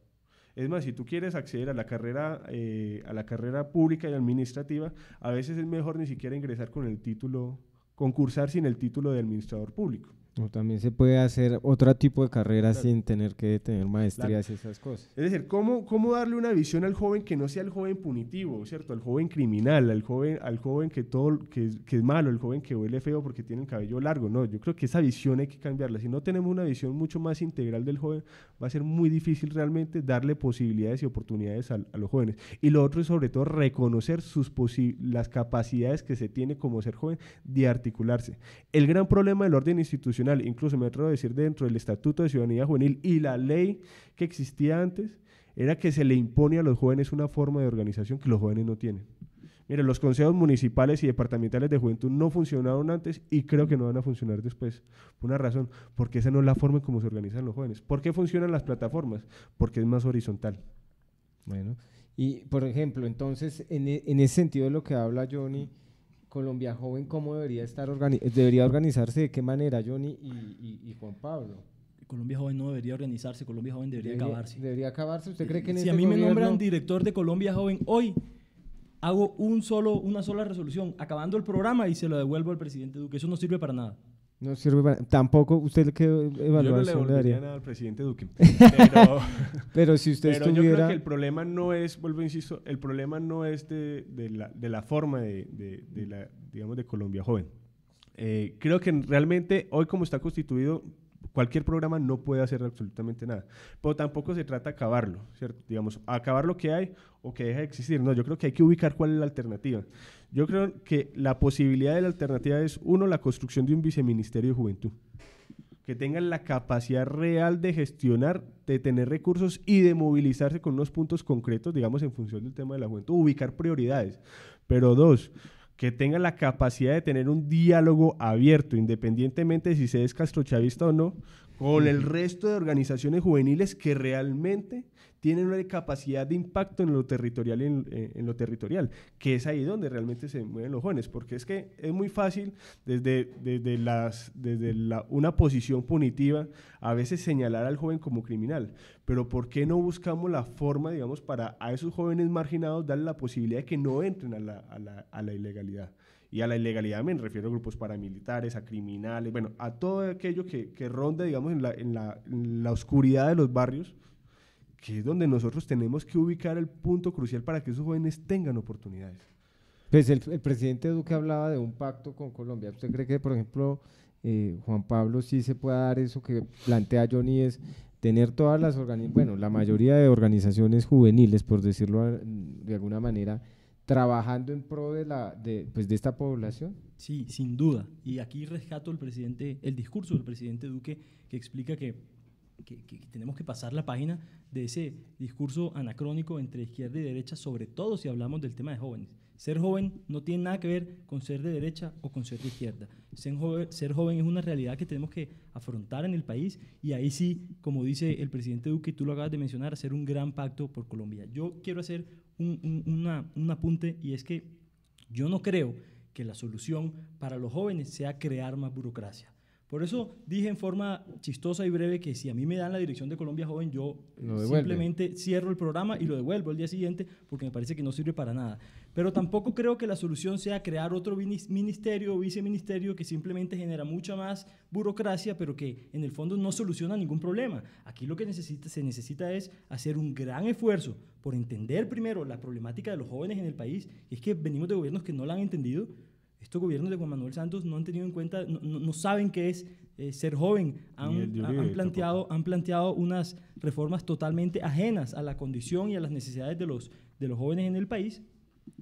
Es más, si tú quieres acceder a la carrera, eh, a la carrera pública y administrativa, a veces es mejor ni siquiera ingresar con el título, concursar sin el título de administrador público. O también se puede hacer otro tipo de carrera sin tener que tener maestrías y esas cosas. Es decir, ¿cómo, ¿cómo darle una visión al joven que no sea el joven punitivo, ¿cierto? Al joven criminal, al joven, al joven que, todo, que, que es malo, el joven que huele feo porque tiene el cabello largo. No, yo creo que esa visión hay que cambiarla. Si no tenemos una visión mucho más integral del joven, va a ser muy difícil realmente darle posibilidades y oportunidades a, a los jóvenes. Y lo otro es sobre todo reconocer sus las capacidades que se tiene como ser joven de articularse. El gran problema del orden institucional incluso me atrevo a decir dentro del Estatuto de Ciudadanía Juvenil y la ley que existía antes, era que se le impone a los jóvenes una forma de organización que los jóvenes no tienen. Mire, los consejos municipales y departamentales de juventud no funcionaron antes y creo que no van a funcionar después. Por una razón, porque esa no es la forma en cómo se organizan los jóvenes. ¿Por qué funcionan las plataformas? Porque es más horizontal. Bueno, y por ejemplo, entonces, en, e, en ese sentido de lo que habla Johnny, Colombia Joven, ¿cómo debería, estar debería organizarse? ¿De qué manera, Johnny y, Juan Pablo? Colombia Joven no debería organizarse, Colombia Joven debería, acabarse. ¿Debería acabarse? ¿Usted cree que en Si a este mí me nombran director de Colombia Joven hoy, hago un solo, una sola resolución, acabando el programa y se lo devuelvo al presidente Duque. Eso no sirve para nada. No sirve para, tampoco usted que evaluación yo no le, daría nada al presidente Duque. Pero, pero si usted pero estuviera... yo creo que el problema no es, vuelvo a insisto, el problema no es de, de, la, de la, forma de, de, la, digamos, de Colombia joven. Eh, creo que realmente hoy como está constituido cualquier programa no puede hacer absolutamente nada. Pero tampoco se trata de acabarlo, ¿cierto? Digamos, acabar lo que hay o que deje de existir. No, yo creo que hay que ubicar cuál es la alternativa. Yo creo que la posibilidad de la alternativa es, uno, la construcción de un viceministerio de juventud que tengan la capacidad real de gestionar, de tener recursos y de movilizarse con unos puntos concretos, digamos, en función del tema de la juventud, ubicar prioridades. Pero dos, que tenga la capacidad de tener un diálogo abierto, independientemente de si se es castrochavista o no, con el resto de organizaciones juveniles que realmente tienen una capacidad de impacto en lo territorial, en, eh, en, lo territorial, que es ahí donde realmente se mueven los jóvenes, porque es que es muy fácil desde, desde, las, desde la, una posición punitiva a veces señalar al joven como criminal, pero ¿por qué no buscamos la forma, digamos, para a esos jóvenes marginados darle la posibilidad de que no entren a la, a la, a la ilegalidad? Y a la ilegalidad me refiero a grupos paramilitares, a criminales, bueno, a todo aquello que, que ronda, digamos, en la, en, la, en la oscuridad de los barrios, que es donde nosotros tenemos que ubicar el punto crucial para que esos jóvenes tengan oportunidades. Pues el, presidente Duque hablaba de un pacto con Colombia. ¿Usted cree que, por ejemplo, eh, Juan Pablo sí se puede dar eso que plantea Johnny es tener todas las organizaciones, bueno, la mayoría de organizaciones juveniles, por decirlo de alguna manera, trabajando en pro de la de, pues de esta población? Sí, sin duda. Y aquí rescato el presidente, el discurso del presidente Duque que explica que que, tenemos que pasar la página de ese discurso anacrónico entre izquierda y derecha, sobre todo si hablamos del tema de jóvenes. Ser joven no tiene nada que ver con ser de derecha o con ser de izquierda. Ser joven, ser joven es una realidad que tenemos que afrontar en el país y ahí sí, como dice el presidente Duque, tú lo acabas de mencionar, hacer un gran pacto por Colombia. Yo quiero hacer un, un apunte y es que yo no creo que la solución para los jóvenes sea crear más burocracia. Por eso dije en forma chistosa y breve que si a mí me dan la dirección de Colombia Joven, yo simplemente cierro el programa y lo devuelvo el día siguiente porque me parece que no sirve para nada. Pero tampoco creo que la solución sea crear otro ministerio o viceministerio que simplemente genera mucha más burocracia, pero que en el fondo no soluciona ningún problema. Aquí lo que necesita, se necesita es hacer un gran esfuerzo por entender primero la problemática de los jóvenes en el país. Y es que venimos de gobiernos que no la han entendido estos gobiernos de Juan Manuel Santos no han tenido en cuenta, no, saben qué es eh, ser joven. Han, planteado, han planteado unas reformas totalmente ajenas a la condición y a las necesidades de los, de los jóvenes en el país.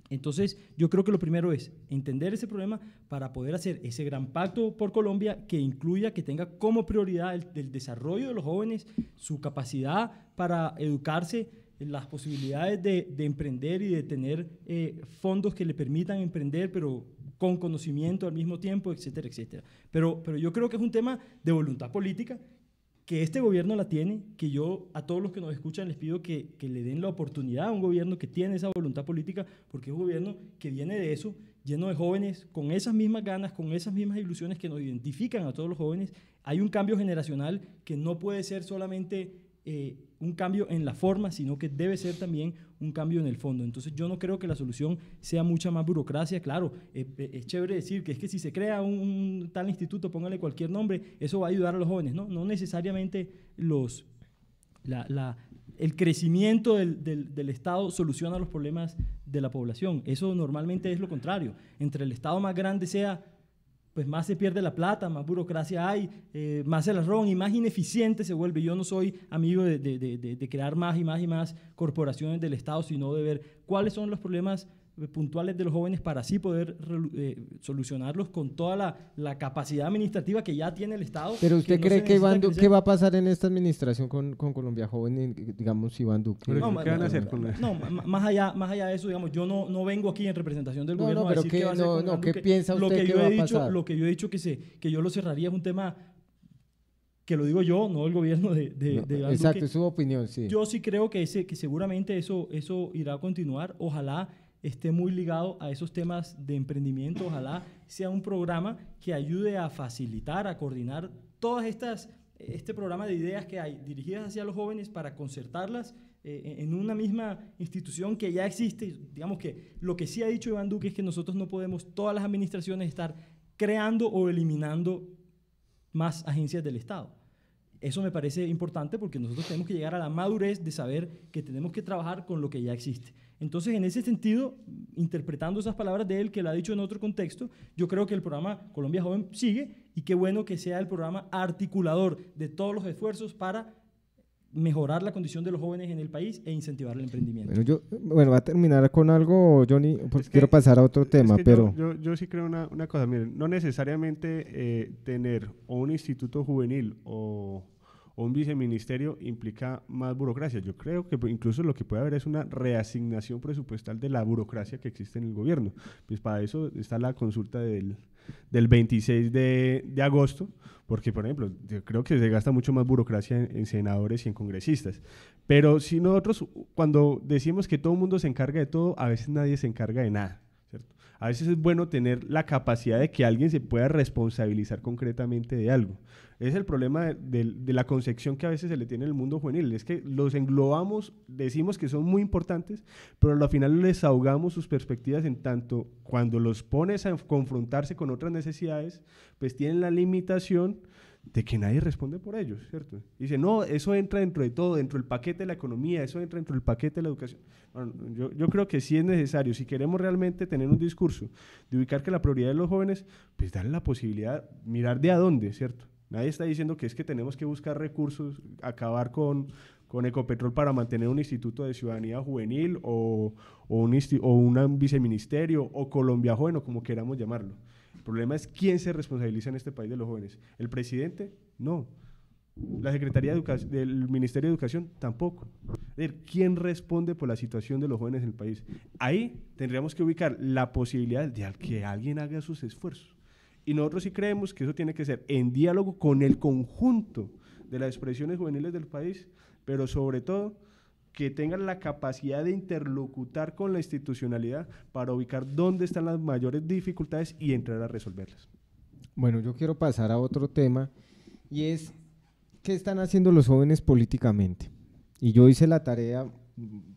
Entonces, yo creo que lo primero es entender ese problema para poder hacer ese gran pacto por Colombia que incluya, que tenga como prioridad el, desarrollo de los jóvenes, su capacidad para educarse, las posibilidades de, emprender y de tener eh, fondos que le permitan emprender, pero con conocimiento al mismo tiempo, etcétera, etcétera. Pero, pero yo creo que es un tema de voluntad política, que este gobierno la tiene, que yo a todos los que nos escuchan les pido que, que le den la oportunidad a un gobierno que tiene esa voluntad política, porque es un gobierno que viene de eso, lleno de jóvenes, con esas mismas ganas, con esas mismas ilusiones que nos identifican a todos los jóvenes. Hay un cambio generacional que no puede ser solamente eh, un cambio en la forma, sino que debe ser también un cambio en el fondo. Entonces yo no creo que la solución sea mucha más burocracia. Claro, eh, eh, es chévere decir que es que si se crea un, tal instituto, póngale cualquier nombre, eso va a ayudar a los jóvenes. No, no necesariamente los, la, el crecimiento del, del, del, Estado soluciona los problemas de la población. Eso normalmente es lo contrario. Entre el Estado más grande sea pues más se pierde la plata, más burocracia hay, eh, más se la roban y más ineficiente se vuelve. Yo no soy amigo de, de, crear más y más y más corporaciones del Estado, sino de ver cuáles son los problemas puntuales de los jóvenes para así poder eh, solucionarlos con toda la, la, capacidad administrativa que ya tiene el Estado. Pero usted cree que Iván ¿qué va a pasar en esta administración con, con Colombia Joven, digamos Iván Duque? No, ¿Qué van a hacer con No, más allá, más allá de eso, digamos, yo no, no vengo aquí en representación del gobierno no, pero a decir qué, va no, no, ¿qué piensa usted lo que, yo he dicho, Lo que yo he dicho que, se, que yo lo cerraría es un tema que lo digo yo, no el gobierno de, de, Iván Exacto, es su opinión, sí. Yo sí creo que, ese, que seguramente eso, eso irá a continuar. Ojalá esté muy ligado a esos temas de emprendimiento. Ojalá sea un programa que ayude a facilitar, a coordinar todas estas, este programa de ideas que hay dirigidas hacia los jóvenes para concertarlas eh, en una misma institución que ya existe. Digamos que lo que sí ha dicho Iván Duque es que nosotros no podemos, todas las administraciones, estar creando o eliminando más agencias del Estado. Eso me parece importante porque nosotros tenemos que llegar a la madurez de saber que tenemos que trabajar con lo que ya existe. Entonces, en ese sentido, interpretando esas palabras de él, que lo ha dicho en otro contexto, yo creo que el programa Colombia Joven sigue y qué bueno que sea el programa articulador de todos los esfuerzos para mejorar la condición de los jóvenes en el país e incentivar el emprendimiento. Bueno, yo, bueno va a terminar con algo, Johnny, porque quiero pasar a otro tema, pero... Yo, yo, sí creo una, una, cosa, miren, no necesariamente eh, tener o un instituto juvenil o un viceministerio implica más burocracia. Yo creo que incluso lo que puede haber es una reasignación presupuestal de la burocracia que existe en el gobierno. Pues para eso está la consulta del, del 26 de, agosto, porque, por ejemplo, yo creo que se gasta mucho más burocracia en, senadores y en congresistas. Pero si nosotros, cuando decimos que todo el mundo se encarga de todo, a veces nadie se encarga de nada. A veces es bueno tener la capacidad de que alguien se pueda responsabilizar concretamente de algo. Es el problema de, la concepción que a veces se le tiene en el mundo juvenil. Es que los englobamos, decimos que son muy importantes, pero al final les ahogamos sus perspectivas en tanto cuando los pones a confrontarse con otras necesidades, pues tienen la limitación de que nadie responde por ellos, ¿cierto? Dice, no, eso entra dentro de todo, dentro del paquete de la economía, eso entra dentro del paquete de la educación. yo, yo, creo que sí es necesario, si queremos realmente tener un discurso de ubicar que la prioridad de los jóvenes, pues darle la posibilidad, mirar de a dónde, ¿cierto? Nadie está diciendo que es que tenemos que buscar recursos, acabar con, con Ecopetrol para mantener un instituto de ciudadanía juvenil o, o, un, o un viceministerio o Colombia Joven o como queramos llamarlo. El problema es quién se responsabiliza en este país de los jóvenes. ¿El presidente? No. La Secretaría de Educación, del Ministerio de Educación tampoco. Es ¿quién responde por la situación de los jóvenes en el país? Ahí tendríamos que ubicar la posibilidad de que alguien haga sus esfuerzos. Y nosotros sí creemos que eso tiene que ser en diálogo con el conjunto de las expresiones juveniles del país, pero sobre todo que tengan la capacidad de interlocutar con la institucionalidad para ubicar dónde están las mayores dificultades y entrar a resolverlas. Bueno, yo quiero pasar a otro tema y es ¿qué están haciendo los jóvenes políticamente? Y yo hice la tarea,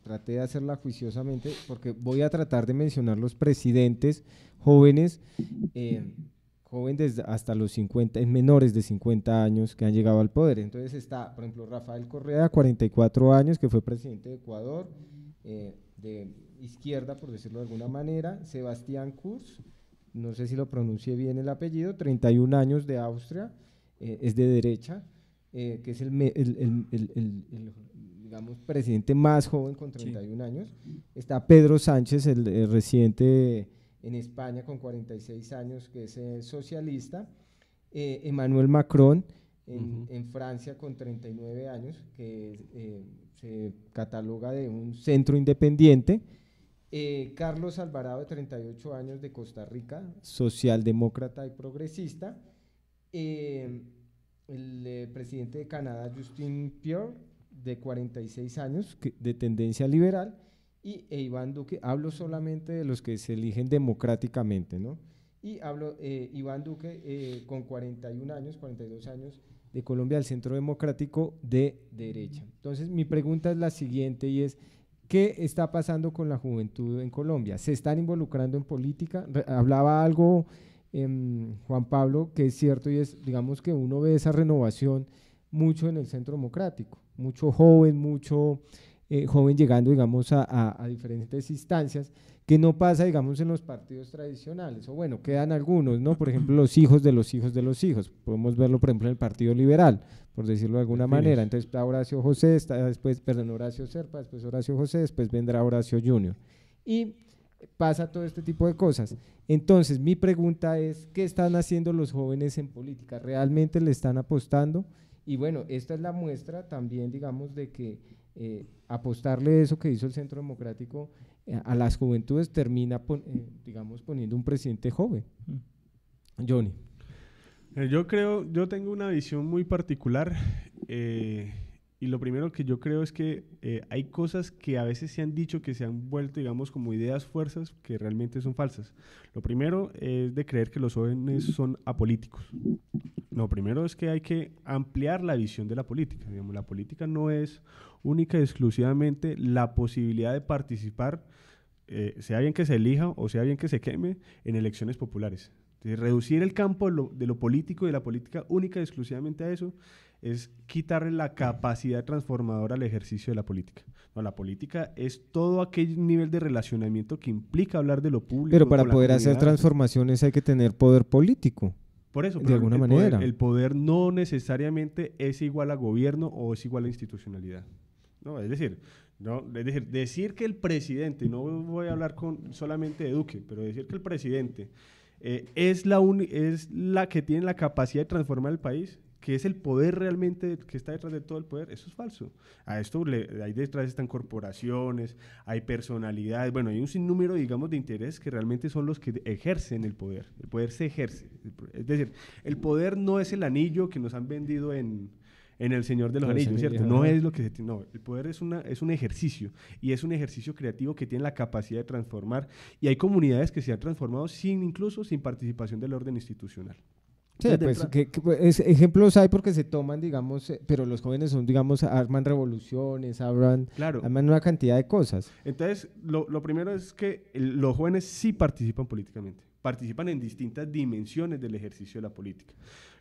traté de hacerla juiciosamente, porque voy a tratar de mencionar los presidentes jóvenes, eh, jóvenes hasta los 50, menores de 50 años que han llegado al poder. Entonces está, por ejemplo, Rafael Correa, 44 años, que fue presidente de Ecuador, eh, de izquierda, por decirlo de alguna manera, Sebastián Kurz, no sé si lo pronuncie bien el apellido, 31 años de Austria, eh, es de derecha, eh, que es el, el, digamos, presidente más joven con 31 años. Está Pedro Sánchez, el, residente en España con 46 años, que es eh, socialista. Eh, Emmanuel Macron en, en, Francia con 39 años, que se cataloga de un centro independiente. Carlos Alvarado, de 38 años, de Costa Rica, socialdemócrata y progresista el eh, presidente de Canadá, Justin Pierre, de 46 años, de tendencia liberal, y e Iván Duque, hablo solamente de los que se eligen democráticamente, ¿no? Y hablo, eh, Iván Duque, eh, con 41 años, 42 años, de Colombia, del Centro Democrático de derecha. Entonces, mi pregunta es la siguiente y es, ¿qué está pasando con la juventud en Colombia? ¿Se están involucrando en política? hablaba algo Em, Juan Pablo, que es cierto y es, digamos que uno ve esa renovación mucho en el centro democrático, mucho joven, mucho eh, joven llegando, digamos, a, diferentes instancias, que no pasa, digamos, en los partidos tradicionales, o bueno, quedan algunos, ¿no? Por ejemplo, los hijos de los hijos de los hijos, podemos verlo, por ejemplo, en el Partido Liberal, por decirlo de alguna manera, entonces está Horacio José, está después, perdón, Horacio Serpa, después Horacio José, después vendrá Horacio Junior. Y pasa todo este tipo de cosas. Entonces, mi pregunta es, ¿qué están haciendo los jóvenes en política? ¿Realmente le están apostando? Y bueno, esta es la muestra también, digamos, de que eh, apostarle eso que hizo el Centro Democrático eh, a las juventudes termina, eh, digamos, poniendo un presidente joven. Johnny. Yo creo, yo tengo una visión muy particular. Y lo primero que yo creo es que eh, hay cosas que a veces se han dicho que se han vuelto, digamos, como ideas fuerzas que realmente son falsas. Lo primero es de creer que los jóvenes son apolíticos. Lo primero es que hay que ampliar la visión de la política. Digamos, la política no es única y exclusivamente la posibilidad de participar, eh, sea bien que se elija o sea bien que se queme, en elecciones populares. reducir el campo de lo político y de la política única y exclusivamente a eso es quitarle la capacidad transformadora al ejercicio de la política. No, la política es todo aquel nivel de relacionamiento que implica hablar de lo público. Pero para poder hacer transformaciones hay que tener poder político. Por eso, de alguna manera. el poder no necesariamente es igual a gobierno o es igual a institucionalidad. No, es decir, no, es decir, decir que el presidente, no voy a hablar con, solamente de Duque, pero decir que el presidente eh, es, la es la que tiene la capacidad de transformar el país, que es el poder realmente que está detrás de todo el poder, eso es falso. A esto le, ahí detrás están corporaciones, hay personalidades, bueno, hay un sinnúmero, digamos, de intereses que realmente son los que ejercen el poder. El poder se ejerce. Es decir, el poder no es el anillo que nos han vendido en, en El Señor de los Anillos, ¿cierto? No es lo que se No, el poder es, una, es un ejercicio y es un ejercicio creativo que tiene la capacidad de transformar y hay comunidades que se han transformado sin incluso sin participación del orden institucional. Sí, pues, pues ejemplos hay porque se toman, digamos, eh, pero los jóvenes son, digamos, arman revoluciones, arman, arman una cantidad de cosas. Entonces, lo, lo primero es que los jóvenes sí participan políticamente, participan en distintas dimensiones del ejercicio de la política.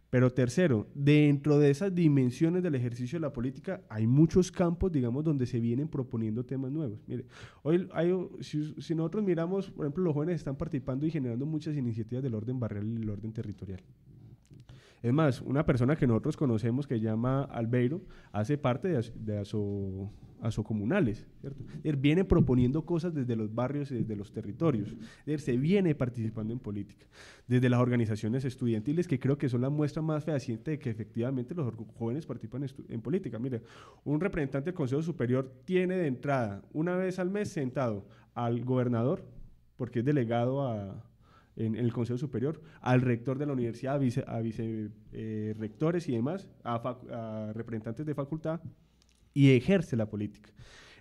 Pero tercero, dentro de esas dimensiones del ejercicio de la política hay muchos campos, digamos, donde se vienen proponiendo temas nuevos. Mire, hoy hay, si, si, nosotros miramos, por ejemplo, los jóvenes están participando y generando muchas iniciativas del orden barrial y del orden territorial. Es más, una persona que nosotros conocemos que llama Albeiro hace parte de, de Aso, asocomunales, ¿cierto? Él viene proponiendo cosas desde los barrios y desde los territorios. Él se viene participando en política. Desde las organizaciones estudiantiles, que creo que son la muestra más fehaciente de que efectivamente los jóvenes participan en, política. Mire, un representante del Consejo Superior tiene de entrada, una vez al mes, sentado al gobernador, porque es delegado a, en, el Consejo Superior, al rector de la universidad, a vice, eh, rectores y demás, a, a representantes de facultad, y ejerce la política.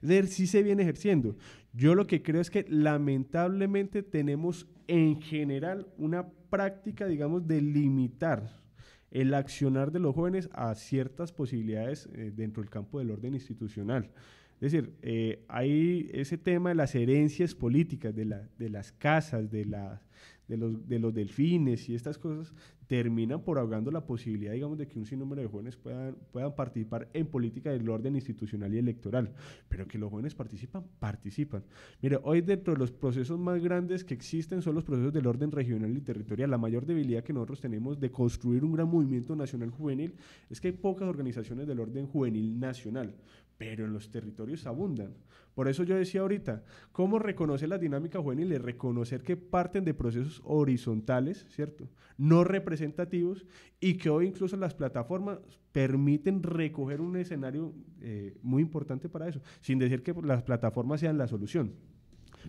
Es decir, sí se viene ejerciendo. Yo lo que creo es que lamentablemente tenemos en general una práctica, digamos, de limitar el accionar de los jóvenes a ciertas posibilidades eh, dentro del campo del orden institucional. Es decir, eh, hay ese tema de las herencias políticas, de, la, de las casas, de, la, de, los, de los delfines y estas cosas, terminan por ahogando la posibilidad, digamos, de que un sinnúmero de jóvenes puedan, puedan participar en política del orden institucional y electoral. Pero que los jóvenes participan, participan. Mire, hoy dentro de los procesos más grandes que existen son los procesos del orden regional y territorial. La mayor debilidad que nosotros tenemos de construir un gran movimiento nacional juvenil es que hay pocas organizaciones del orden juvenil nacional pero en los territorios abundan. Por eso yo decía ahorita, ¿cómo reconocer la dinámica juvenil? y reconocer que parten de procesos horizontales, ¿cierto? No representativos y que hoy incluso las plataformas permiten recoger un escenario eh, muy importante para eso, sin decir que las plataformas sean la solución.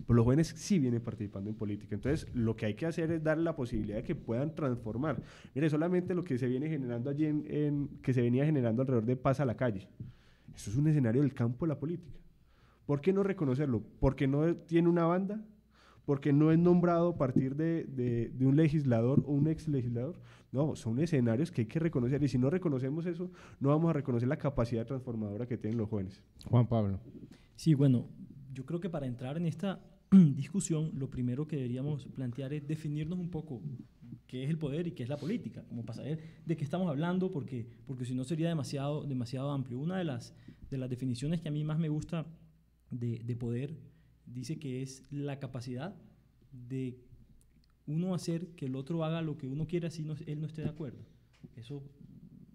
Pero los jóvenes sí vienen participando en política. Entonces, lo que hay que hacer es darle la posibilidad de que puedan transformar. Mire, solamente lo que se viene generando allí en, que se venía generando alrededor de Pasa a la calle eso es un escenario del campo de la política. ¿Por qué no reconocerlo? Porque no tiene una banda, porque no es nombrado a partir de, un legislador o un ex legislador. No, son escenarios que hay que reconocer y si no reconocemos eso, no vamos a reconocer la capacidad transformadora que tienen los jóvenes. Juan Pablo. Sí, bueno, yo creo que para entrar en esta discusión, lo primero que deberíamos plantear es definirnos un poco qué es el poder y qué es la política, como para saber de qué estamos hablando, porque, porque si no sería demasiado, demasiado amplio. Una de las, de las definiciones que a mí más me gusta de, de poder dice que es la capacidad de uno hacer que el otro haga lo que uno quiere así no, él no esté de acuerdo. Eso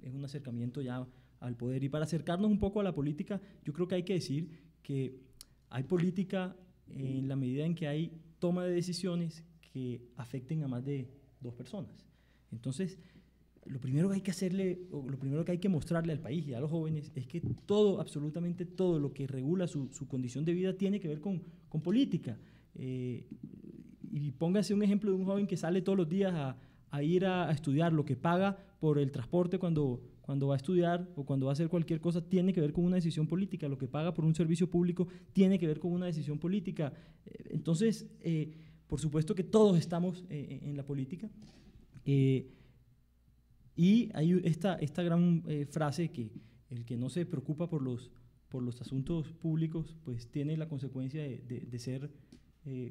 es un acercamiento ya al poder. Y para acercarnos un poco a la política, yo creo que hay que decir que hay política en la medida en que hay toma de decisiones que afecten a más de dos personas. Entonces, lo primero que hay que hacerle, o lo primero que hay que mostrarle al país y a los jóvenes es que todo, absolutamente todo lo que regula su, condición de vida tiene que ver con, política. Eh, y póngase un ejemplo de un joven que sale todos los días a, ir a, estudiar, lo que paga por el transporte cuando, cuando va a estudiar o cuando va a hacer cualquier cosa tiene que ver con una decisión política, lo que paga por un servicio público tiene que ver con una decisión política. Eh, entonces, eh, por supuesto que todos estamos eh, eh, en la política. Eh, y hay esta, esta gran frase que el que no se preocupa por los, por los asuntos públicos, pues tiene la consecuencia de, ser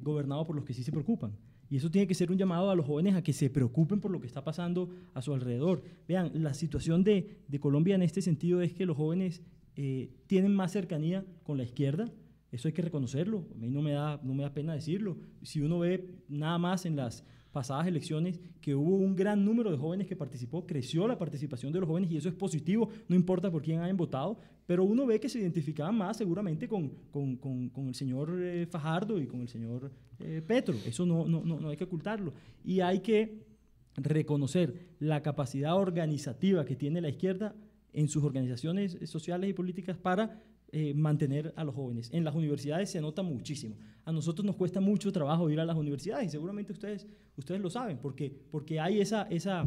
gobernado por los que sí se preocupan. Y eso tiene que ser un llamado a los jóvenes a que se preocupen por lo que está pasando a su alrededor. Vean, la situación de, de Colombia en este sentido es que los jóvenes tienen más cercanía con la izquierda, eso hay que reconocerlo, a mí no me, da, no me da pena decirlo. Si uno ve nada más en las pasadas elecciones que hubo un gran número de jóvenes que participó, creció la participación de los jóvenes y eso es positivo, no importa por quién hayan votado, pero uno ve que se identificaban más seguramente con, con, con, el señor eh, Fajardo y con el señor eh, Petro, eso no, no, no, no hay que ocultarlo. Y hay que reconocer la capacidad organizativa que tiene la izquierda en sus organizaciones sociales y políticas para eh, mantener a los jóvenes. En las universidades se nota muchísimo. A nosotros nos cuesta mucho trabajo ir a las universidades y seguramente ustedes, ustedes lo saben, porque, porque hay esa, esa,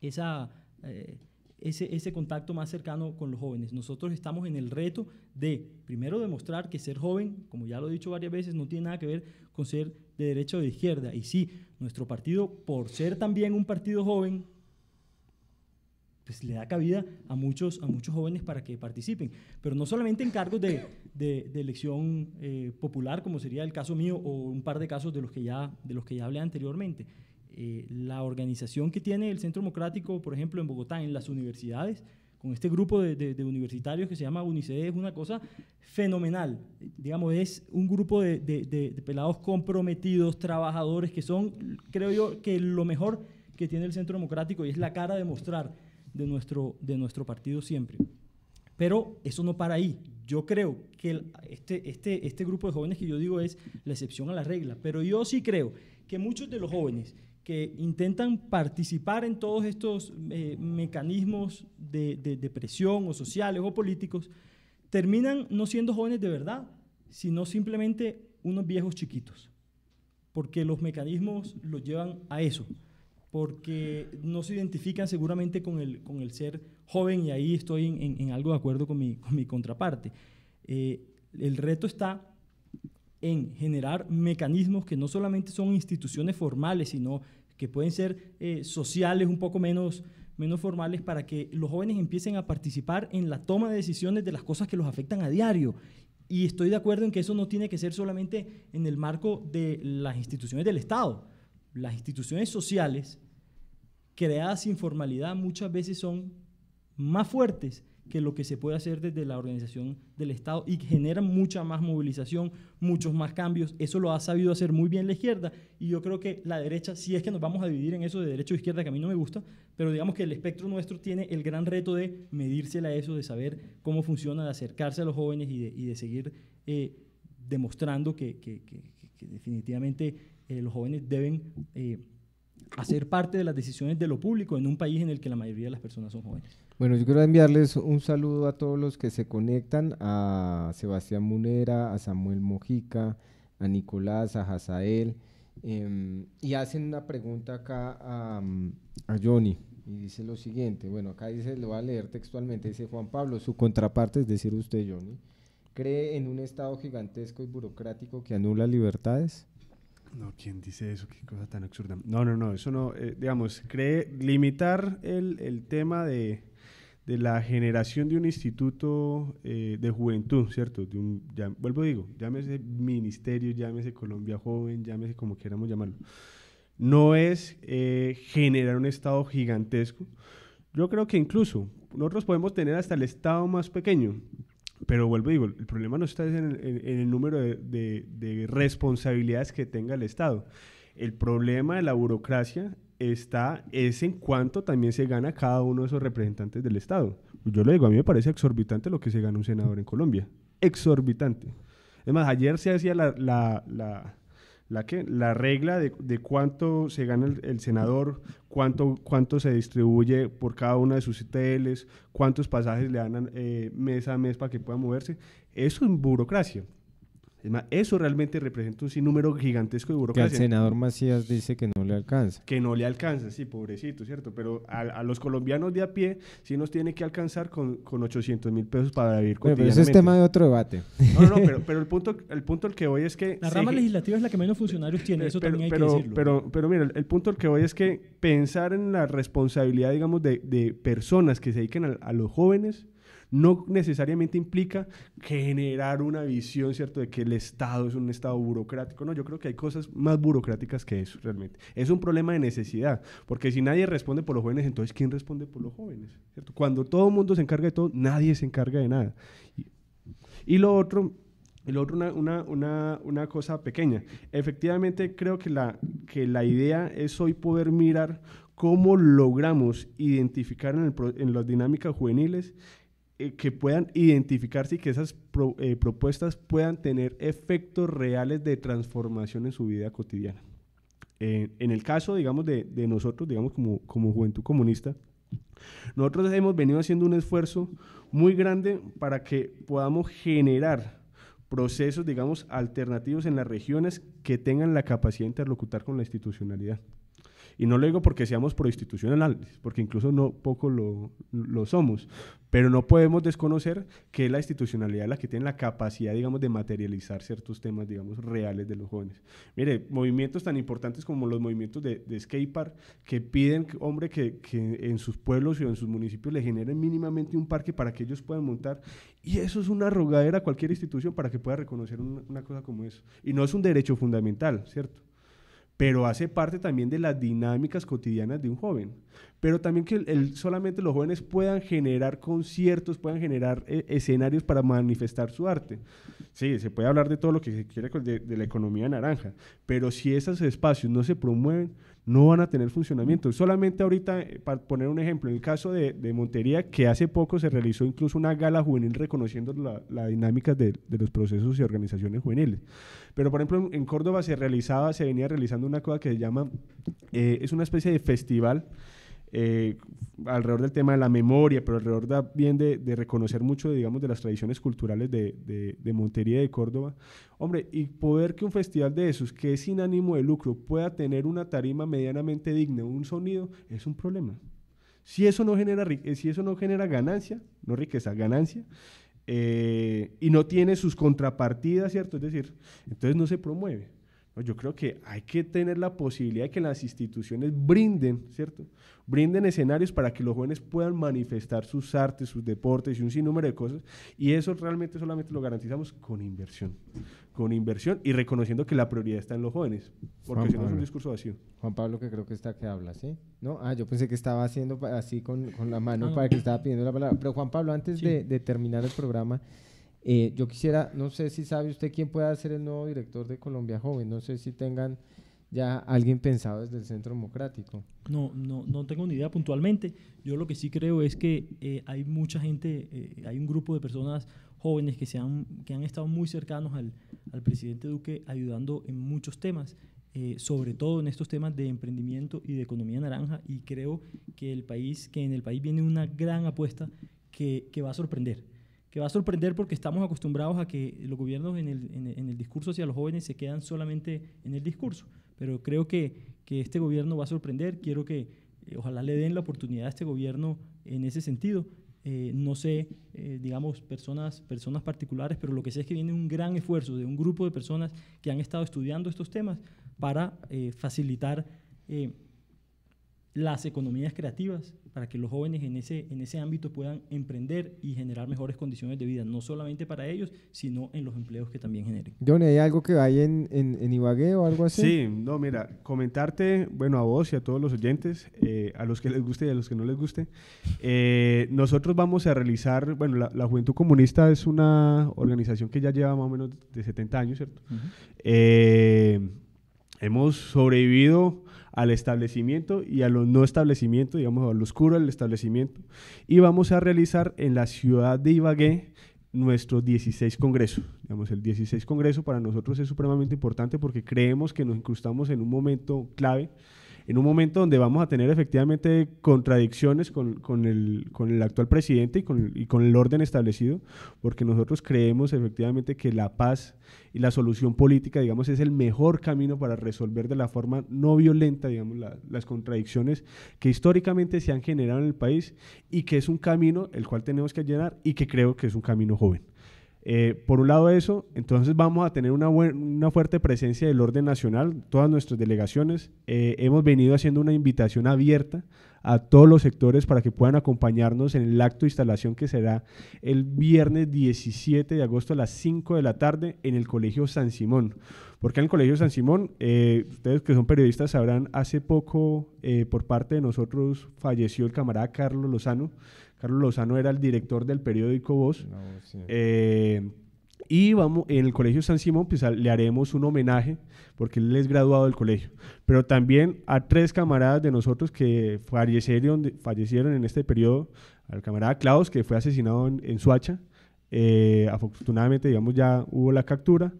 esa, eh, ese, ese contacto más cercano con los jóvenes. Nosotros estamos en el reto de, primero, demostrar que ser joven, como ya lo he dicho varias veces, no tiene nada que ver con ser de derecha o de izquierda. Y sí, nuestro partido, por ser también un partido joven, pues le da cabida a muchos, a muchos jóvenes para que participen. Pero no solamente en cargos de, de, elección eh, popular, como sería el caso mío, o un par de casos de los que ya, de los que ya hablé anteriormente. Eh, la organización que tiene el Centro Democrático, por ejemplo, en Bogotá, en las universidades, con este grupo de, de universitarios que se llama UNICEF, es una cosa fenomenal. Digamos, es un grupo de, pelados comprometidos, trabajadores, que son, creo yo, que lo mejor que tiene el Centro Democrático y es la cara de mostrar de nuestro, de nuestro partido siempre. Pero eso no para ahí. Yo creo que este, este, este grupo de jóvenes que yo digo es la excepción a la regla, pero yo sí creo que muchos de los jóvenes que intentan participar en todos estos eh, mecanismos de, de, presión o sociales o políticos, terminan no siendo jóvenes de verdad, sino simplemente unos viejos chiquitos, porque los mecanismos los llevan a eso, porque no se identifican seguramente con el, con el ser joven y ahí estoy en, algo de acuerdo con mi, con mi contraparte. Eh, el reto está en generar mecanismos que no solamente son instituciones formales, sino que pueden ser eh, sociales, un poco menos, menos formales, para que los jóvenes empiecen a participar en la toma de decisiones de las cosas que los afectan a diario. Y estoy de acuerdo en que eso no tiene que ser solamente en el marco de las instituciones del Estado. Las instituciones sociales creadas sin formalidad muchas veces son más fuertes que lo que se puede hacer desde la organización del Estado y generan mucha más movilización, muchos más cambios. Eso lo ha sabido hacer muy bien la izquierda y yo creo que la derecha, si es que nos vamos a dividir en eso de derecha o izquierda, que a mí no me gusta, pero digamos que el espectro nuestro tiene el gran reto de medírsela a eso, de saber cómo funciona, de acercarse a los jóvenes y de, seguir eh, demostrando que, definitivamente eh, los jóvenes deben... Eh, hacer parte de las decisiones de lo público en un país en el que la mayoría de las personas son jóvenes. Bueno, yo quiero enviarles un saludo a todos los que se conectan, a Sebastián Munera, a Samuel Mojica, a Nicolás, a Hazael, em, y hacen una pregunta acá a, a, Johnny, y dice lo siguiente, bueno, acá dice, lo voy a leer textualmente, dice Juan Pablo, su contraparte, es decir, usted, Johnny, ¿cree en un Estado gigantesco y burocrático que anula libertades? No, ¿quién dice eso? Qué cosa tan absurda. No, no, no, eso no, eh, digamos, cree limitar el, el tema de de la generación de un instituto eh, de juventud, ¿cierto? De un, ya, vuelvo digo, llámese ministerio, llámese Colombia Joven, llámese como queramos llamarlo. No es eh, generar un estado gigantesco. Yo creo que incluso nosotros podemos tener hasta el estado más pequeño, pero vuelvo a digo, el problema no está en el, número de, de responsabilidades que tenga el Estado. El problema de la burocracia está es en cuanto también se gana cada uno de esos representantes del Estado. Yo le digo, a mí me parece exorbitante lo que se gana un senador en Colombia. Exorbitante. Es más, ayer se hacía la, la, la regla de, de, cuánto se gana el, senador, cuánto, cuánto se distribuye por cada una de sus ITLs, cuántos pasajes le dan eh, mes a mes para que pueda moverse. Eso es burocracia. Es más, eso realmente representa un sinnúmero gigantesco de burocracia. Que el senador Macías dice que no le alcanza. Que no le alcanza, sí, pobrecito, ¿cierto? Pero a, los colombianos de a pie sí nos tiene que alcanzar con, con 800 mil pesos para vivir bueno, Pero ese es tema de otro debate. No, no, pero, pero el, punto, el punto al que voy es que... La rama legislativa es la que menos funcionarios tiene, eso también hay pero, que decirlo. Pero, pero mira, el, punto al que voy es que pensar en la responsabilidad, digamos, de, de personas que se dediquen a los jóvenes no necesariamente implica generar una visión, ¿cierto?, de que el Estado es un Estado burocrático. No, yo creo que hay cosas más burocráticas que eso, realmente. Es un problema de necesidad, porque si nadie responde por los jóvenes, entonces ¿quién responde por los jóvenes? ¿cierto? Cuando todo el mundo se encarga de todo, nadie se encarga de nada. Y, lo otro y lo otro, una, una, una, una, cosa pequeña. Efectivamente, creo que la, que la idea es hoy poder mirar cómo logramos identificar en, el, en las dinámicas juveniles eh, que puedan identificarse y que esas eh, propuestas puedan tener efectos reales de transformación en su vida cotidiana. en el caso, digamos, de, de, nosotros, digamos, como, como Juventud Comunista, nosotros hemos venido haciendo un esfuerzo muy grande para que podamos generar procesos, digamos, alternativos en las regiones que tengan la capacidad de interlocutar con la institucionalidad. Y no lo digo porque seamos proinstitucionales, porque incluso no poco lo, lo, somos, pero no podemos desconocer que es la institucionalidad la que tiene la capacidad, digamos, de materializar ciertos temas, digamos, reales de los jóvenes. Mire, movimientos tan importantes como los movimientos de, de skatepark que piden, hombre, que, que en sus pueblos y en sus municipios le generen mínimamente un parque para que ellos puedan montar. Y eso es una rogadera a cualquier institución para que pueda reconocer una cosa como eso. Y no es un derecho fundamental, ¿cierto? Pero hace parte también de las dinámicas cotidianas de un joven. Pero también que el, solamente los jóvenes puedan generar conciertos, puedan generar eh, escenarios para manifestar su arte. Sí, se puede hablar de todo lo que se quiere de, de la economía naranja, pero si esos espacios no se promueven, no van a tener funcionamiento. Solamente ahorita, eh, para poner un ejemplo, en el caso de, de, Montería, que hace poco se realizó incluso una gala juvenil reconociendo la, la dinámica de, de, los procesos y organizaciones juveniles. Pero, por ejemplo, en, Córdoba se realizaba, se venía realizando una cosa que se llama, eh, es una especie de festival eh, alrededor del tema de la memoria, pero alrededor también de, de, reconocer mucho, digamos, de las tradiciones culturales de, Montería y de Córdoba. Hombre, y poder que un festival de esos, que es sin ánimo de lucro, pueda tener una tarima medianamente digna, un sonido, es un problema. Si eso no genera, eh, si eso no genera ganancia, no riqueza, ganancia, eh, y no tiene sus contrapartidas, ¿cierto? Es decir, entonces no se promueve. Yo creo que hay que tener la posibilidad de que las instituciones brinden, ¿cierto? Brinden escenarios para que los jóvenes puedan manifestar sus artes, sus deportes y un sinnúmero de cosas. Y eso realmente solamente lo garantizamos con inversión. Con inversión y reconociendo que la prioridad está en los jóvenes. Porque si no es un discurso vacío. Juan Pablo, que creo que está que habla, ¿sí? No, ah, yo pensé que estaba haciendo así con, con la mano ah, para que estaba pidiendo la palabra. Pero Juan Pablo, antes sí. de, de terminar el programa, eh, yo quisiera, no sé si sabe usted quién pueda ser el nuevo director de Colombia Joven, no sé si tengan ya alguien pensado desde el Centro Democrático. No, no, no tengo ni idea puntualmente. Yo lo que sí creo es que eh, hay mucha gente, eh, hay un grupo de personas jóvenes que, se han, que han estado muy cercanos al, presidente Duque ayudando en muchos temas. Eh, sobre todo en estos temas de emprendimiento y de economía naranja y creo que el país que en el país viene una gran apuesta que va a sorprender que va a sorprender porque estamos acostumbrados a que los gobiernos en el, en, el, discurso hacia los jóvenes se quedan solamente en el discurso. Pero creo que, que este gobierno va a sorprender. Quiero que eh, ojalá le den la oportunidad a este gobierno en ese sentido. Eh, no sé, eh, digamos, personas, personas particulares, pero lo que sé es que viene un gran esfuerzo de un grupo de personas que han estado estudiando estos temas para facilitar las economías creativas para que los jóvenes en ese, en ese ámbito puedan emprender y generar mejores condiciones de vida, no solamente para ellos, sino en los empleos que también generen. Johnny, ¿hay algo que hay en, en, Ibagué o algo así? Sí, no, mira, comentarte, bueno, a vos y a todos los oyentes, eh, a los que les guste y a los que no les guste, eh, nosotros vamos a realizar, bueno, la, Juventud Comunista es una organización que ya lleva más o menos de 70 años, ¿cierto? eh, hemos sobrevivido al establecimiento y a los no establecimientos, digamos, al oscuro del establecimiento. Y vamos a realizar en la ciudad de Ibagué nuestro 16 Congreso. Digamos, el 16 Congreso para nosotros es supremamente importante porque creemos que nos incrustamos en un momento clave en un momento donde vamos a tener efectivamente contradicciones con, el, con el, actual presidente y con, el orden establecido, porque nosotros creemos efectivamente que la paz y la solución política, digamos, es el mejor camino para resolver de la forma no violenta, digamos, la, las contradicciones que históricamente se han generado en el país y que es un camino el cual tenemos que llenar y que creo que es un camino joven. Eh, por un lado eso, entonces vamos a tener una, una, fuerte presencia del orden nacional, todas nuestras delegaciones. Eh, hemos venido haciendo una invitación abierta a todos los sectores para que puedan acompañarnos en el acto de instalación que será el viernes 17 de agosto a las 5 de la tarde en el Colegio San Simón. Porque en el Colegio San Simón, eh, ustedes que son periodistas sabrán, hace poco por parte de nosotros falleció el camarada Carlos Lozano, Carlos Lozano era el director del periódico Voz. Eh, y vamos, en el Colegio San Simón pues, le haremos un homenaje porque él es graduado del colegio. Pero también a tres camaradas de nosotros que fallecieron, fallecieron en este periodo. Al camarada Klaus, que fue asesinado en, en Suacha. Eh, afortunadamente, digamos, ya hubo la captura.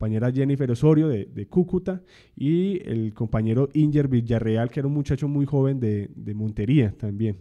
Compañera Jennifer Osorio de, de, Cúcuta y el compañero Inger Villarreal, que era un muchacho muy joven de, de Montería también.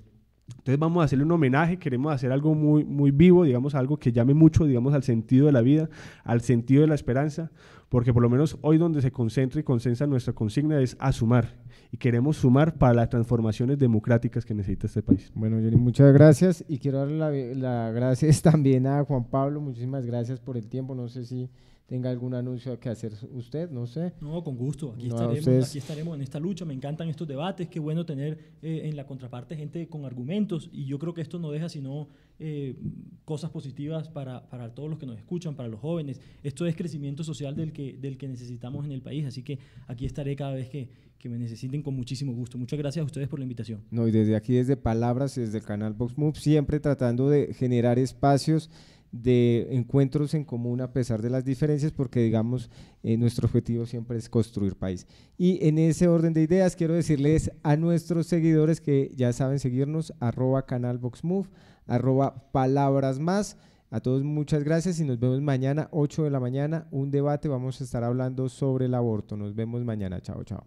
Entonces vamos a hacerle un homenaje, queremos hacer algo muy, muy vivo, digamos, algo que llame mucho, digamos, al sentido de la vida, al sentido de la esperanza, porque por lo menos hoy donde se concentra y consensa nuestra consigna es a sumar, y queremos sumar para las transformaciones democráticas que necesita este país. Bueno, Jenny, muchas gracias, y quiero darle las la gracias también a Juan Pablo, muchísimas gracias por el tiempo, no sé si tenga algún anuncio que hacer usted, no sé. No, con gusto. Aquí, No, estaremos, aquí estaremos en esta lucha. Me encantan estos debates. Qué bueno tener eh, en la contraparte gente con argumentos. Y yo creo que esto no deja sino eh, cosas positivas para, para todos los que nos escuchan, para los jóvenes. Esto es crecimiento social del que, del que necesitamos en el país. Así que aquí estaré cada vez que, que me necesiten con muchísimo gusto. Muchas gracias a ustedes por la invitación. No, y desde aquí, desde Palabras, desde el canal Vox Move, siempre tratando de generar espacios de encuentros en común a pesar de las diferencias, porque digamos, eh, nuestro objetivo siempre es construir país. Y en ese orden de ideas, quiero decirles a nuestros seguidores que ya saben seguirnos, arroba canal palabras más. A todos muchas gracias y nos vemos mañana, 8 de la mañana, un debate, vamos a estar hablando sobre el aborto. Nos vemos mañana, chao, chao.